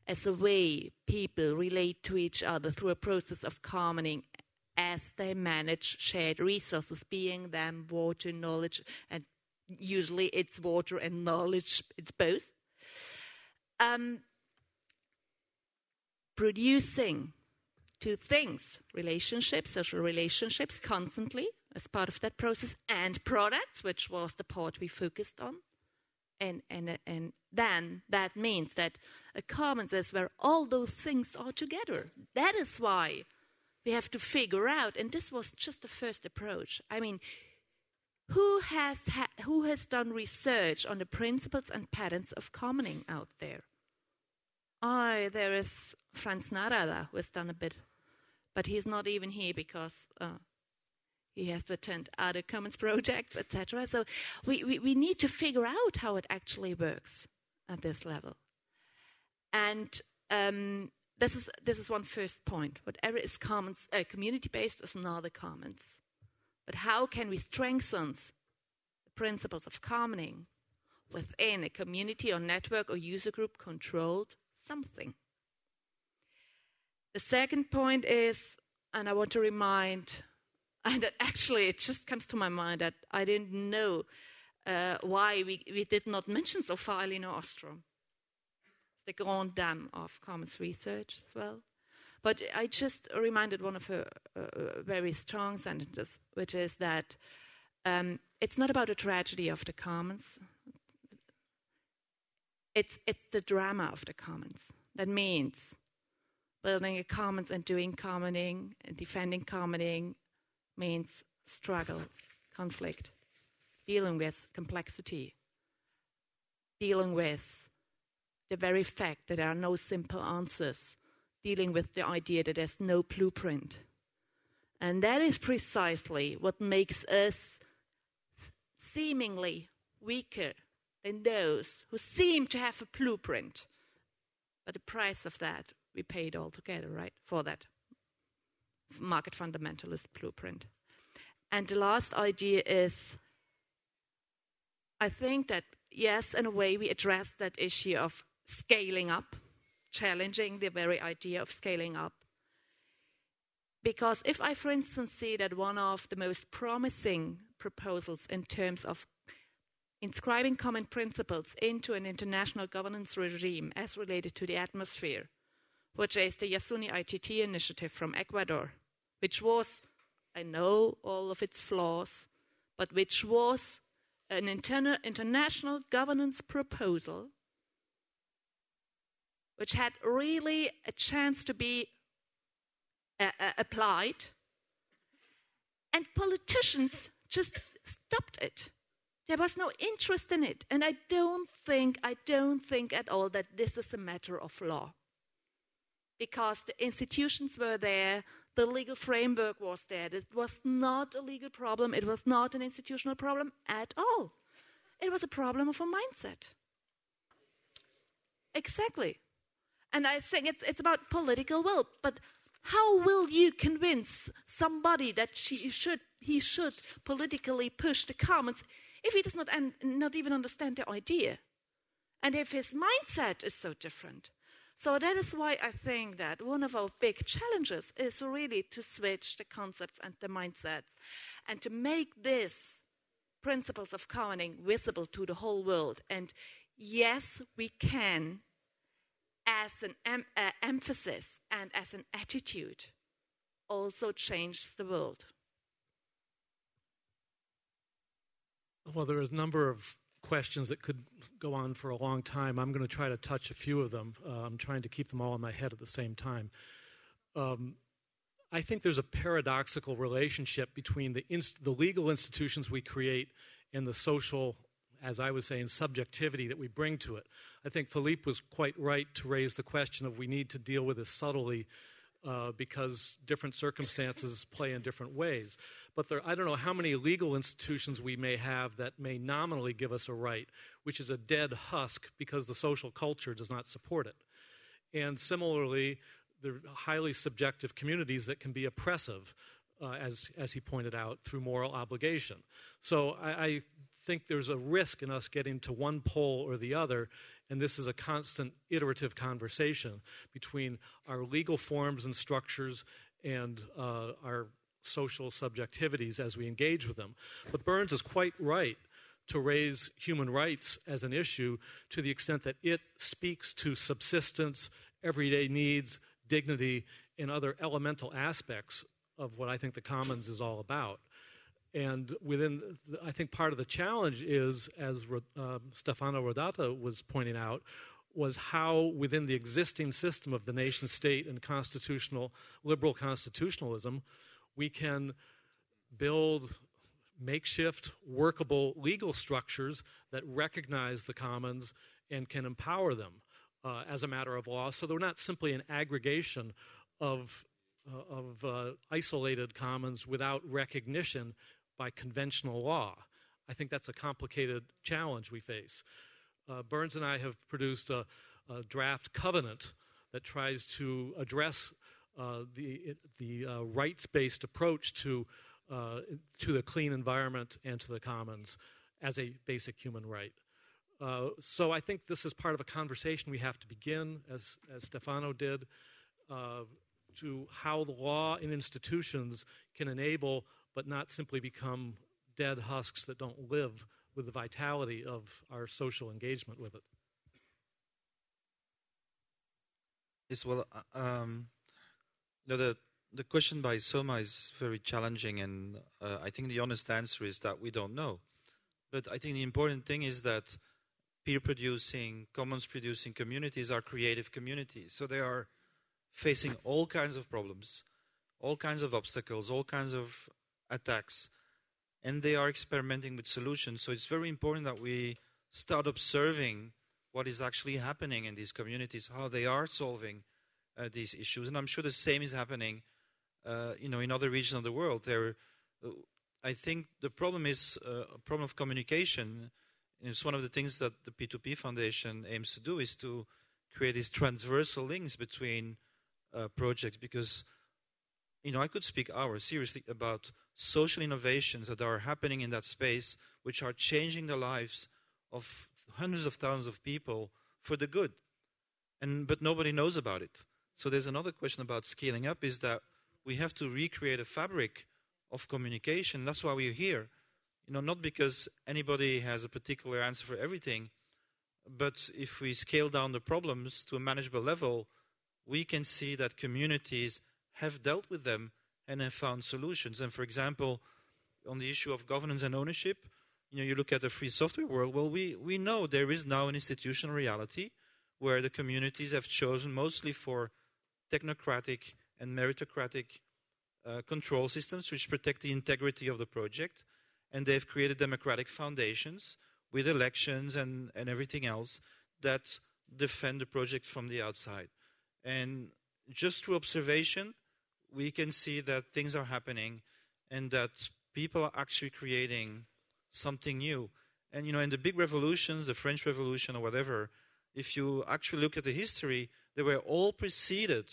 as a way people relate to each other through a process of commoning as they manage shared resources, being them water, knowledge, and usually it's water and knowledge, it's both. Um, producing two things relationships, social relationships, constantly as part of that process, and products, which was the part we focused on and, and, and then that means that a commons is where all those things are together. That is why we have to figure out, and this was just the first approach. I mean, who has, ha- who has done research on the principles and patterns of commoning out there? Oh, there is Franz Nahrada who has done a bit, but he's not even here because uh, he has to attend other commons projects, etc. So we, we, we need to figure out how it actually works at this level. And um, this is this is one first point. Whatever is commons, uh, community based is not another commons. But how can we strengthen the principles of commoning within a community or network or user group controlled something? The second point is, and I want to remind and actually, it just comes to my mind that I didn't know uh, why we, we did not mention so far Elinor Ostrom, the grand dame of commons research as well. But I just reminded one of her uh, very strong sentences, which is that um, it's not about a tragedy of the commons. It's, it's the drama of the commons. That means building a commons and doing commoning and defending commoning means struggle, conflict, dealing with complexity, dealing with the very fact that there are no simple answers, dealing with the idea that there's no blueprint. And that is precisely what makes us seemingly weaker than those who seem to have a blueprint. But the price of that we paid altogether, right? For that market fundamentalist blueprint. And the last idea is I think that, yes, in a way, we address that issue of scaling up, challenging the very idea of scaling up. Because if I, for instance, see that one of the most promising proposals in terms of inscribing common principles into an international governance regime as related to the atmosphere which is the Yasuni ITT initiative from Ecuador, which was, I know all of its flaws, but which was an interna- international governance proposal which had really a chance to be uh, uh, applied. And politicians just stopped it. There was no interest in it. And I don't think, I don't think at all that this is a matter of law because the institutions were there, the legal framework was there. It was not a legal problem, it was not an institutional problem at all. It was a problem of a mindset. Exactly. And I think it's, it's about political will. But how will you convince somebody that she should, he should politically push the commons if he does not, not even understand the idea? And if his mindset is so different? So that is why I think that one of our big challenges is really to switch the concepts and the mindsets and to make these principles of commoning visible to the whole world. And yes, we can, as an em- uh, emphasis and as an attitude, also change the world. Well, there is a number of questions that could go on for a long time. I'm going to try to touch a few of them. Uh, I'm trying to keep them all in my head at the same time. Um, I think there's a paradoxical relationship between the, inst- the legal institutions we create and the social, as I was saying, subjectivity that we bring to it. I think Philippe was quite right to raise the question of we need to deal with this subtly uh, because different circumstances play in different ways. But there, I don't know how many legal institutions we may have that may nominally give us a right, which is a dead husk because the social culture does not support it. And similarly, the highly subjective communities that can be oppressive, uh, as, as he pointed out, through moral obligation. So I, I think there's a risk in us getting to one pole or the other, and this is a constant iterative conversation between our legal forms and structures and uh, our social subjectivities as we engage with them. But Burns is quite right to raise human rights as an issue to the extent that it speaks to subsistence, everyday needs, dignity, and other elemental aspects of what I think the commons is all about. And within, I think part of the challenge is, as uh, Stefano Rodotà was pointing out, was how within the existing system of the nation state and constitutional, liberal constitutionalism, we can build makeshift, workable legal structures that recognize the commons and can empower them uh, as a matter of law. So they're not simply an aggregation of, uh, of uh, isolated commons without recognition by conventional law. I think that's a complicated challenge we face. Uh, Burns and I have produced a, a draft covenant that tries to address uh, the, the uh, rights based approach to, uh, to the clean environment and to the commons as a basic human right. Uh, so I think this is part of a conversation we have to begin, as, as Stefano did, uh, to how the law and institutions can enable but not simply become dead husks that don't live with the vitality of our social engagement with it. Yes, well, uh, um, you know, the, the question by Soma is very challenging, and uh, I think the honest answer is that we don't know. But I think the important thing is that peer producing, commons producing communities are creative communities. So they are facing all kinds of problems, all kinds of obstacles, all kinds of attacks, and they are experimenting with solutions. So it's very important that we start observing what is actually happening in these communities, how they are solving uh, these issues. And I'm sure the same is happening, uh, you know, in other regions of the world. There, I think the problem is uh, a problem of communication. It's one of the things that the P2P Foundation aims to do is to create these transversal links between uh, projects because you know, I could speak hours seriously about social innovations that are happening in that space, which are changing the lives of hundreds of thousands of people for the good. And but nobody knows about it. So there's another question about scaling up is that we have to recreate a fabric of communication. That's why we're here. You know, not because anybody has a particular answer for everything, but if we scale down the problems to a manageable level, we can see that communities have dealt with them and have found solutions. And for example, on the issue of governance and ownership, you know, you look at the free software world. Well, we, we know there is now an institutional reality where the communities have chosen mostly for technocratic and meritocratic uh, control systems which protect the integrity of the project. And they've created democratic foundations with elections and, and everything else that defend the project from the outside. And just through observation, we can see that things are happening and that people are actually creating something new. And you know, in the big revolutions, the French Revolution or whatever, if you actually look at the history, they were all preceded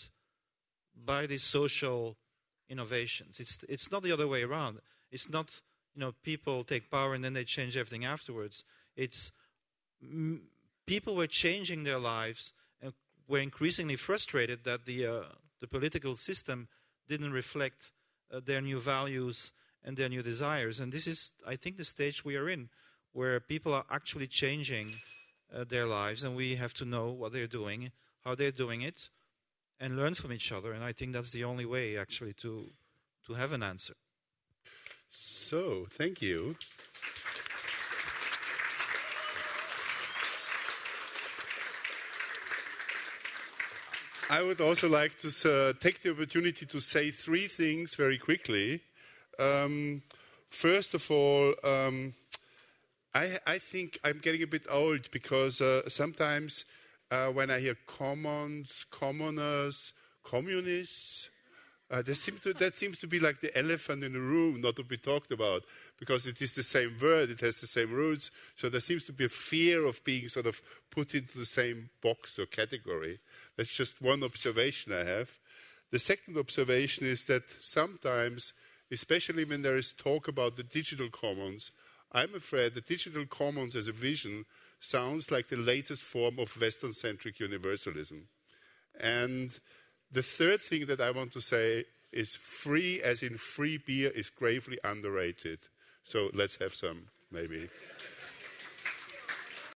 by these social innovations. It's it's not the other way around. It's not you know people take power and then they change everything afterwards. It's m- people were changing their lives and were increasingly frustrated that the, uh, the political system didn't reflect uh, their new values and their new desires. And this is, I think, the stage we are in, where people are actually changing uh, their lives, and we have to know what they're doing, how they're doing it, and learn from each other. And I think that's the only way, actually, to, to have an answer. So, thank you. I would also like to uh, take the opportunity to say three things very quickly. Um, first of all, um, I, I, think I'm getting a bit old because uh, sometimes uh, when I hear commons, commoners, communists, uh, seem to, that seems to be like the elephant in the room, not to be talked about, because it is the same word, it has the same roots. So there seems to be a fear of being sort of put into the same box or category. That's just one observation I have. The second observation is that sometimes, especially when there is talk about the digital commons, I'm afraid the digital commons as a vision sounds like the latest form of Western centric universalism. And the third thing that I want to say is free, as in free beer, is gravely underrated. So let's have some, maybe.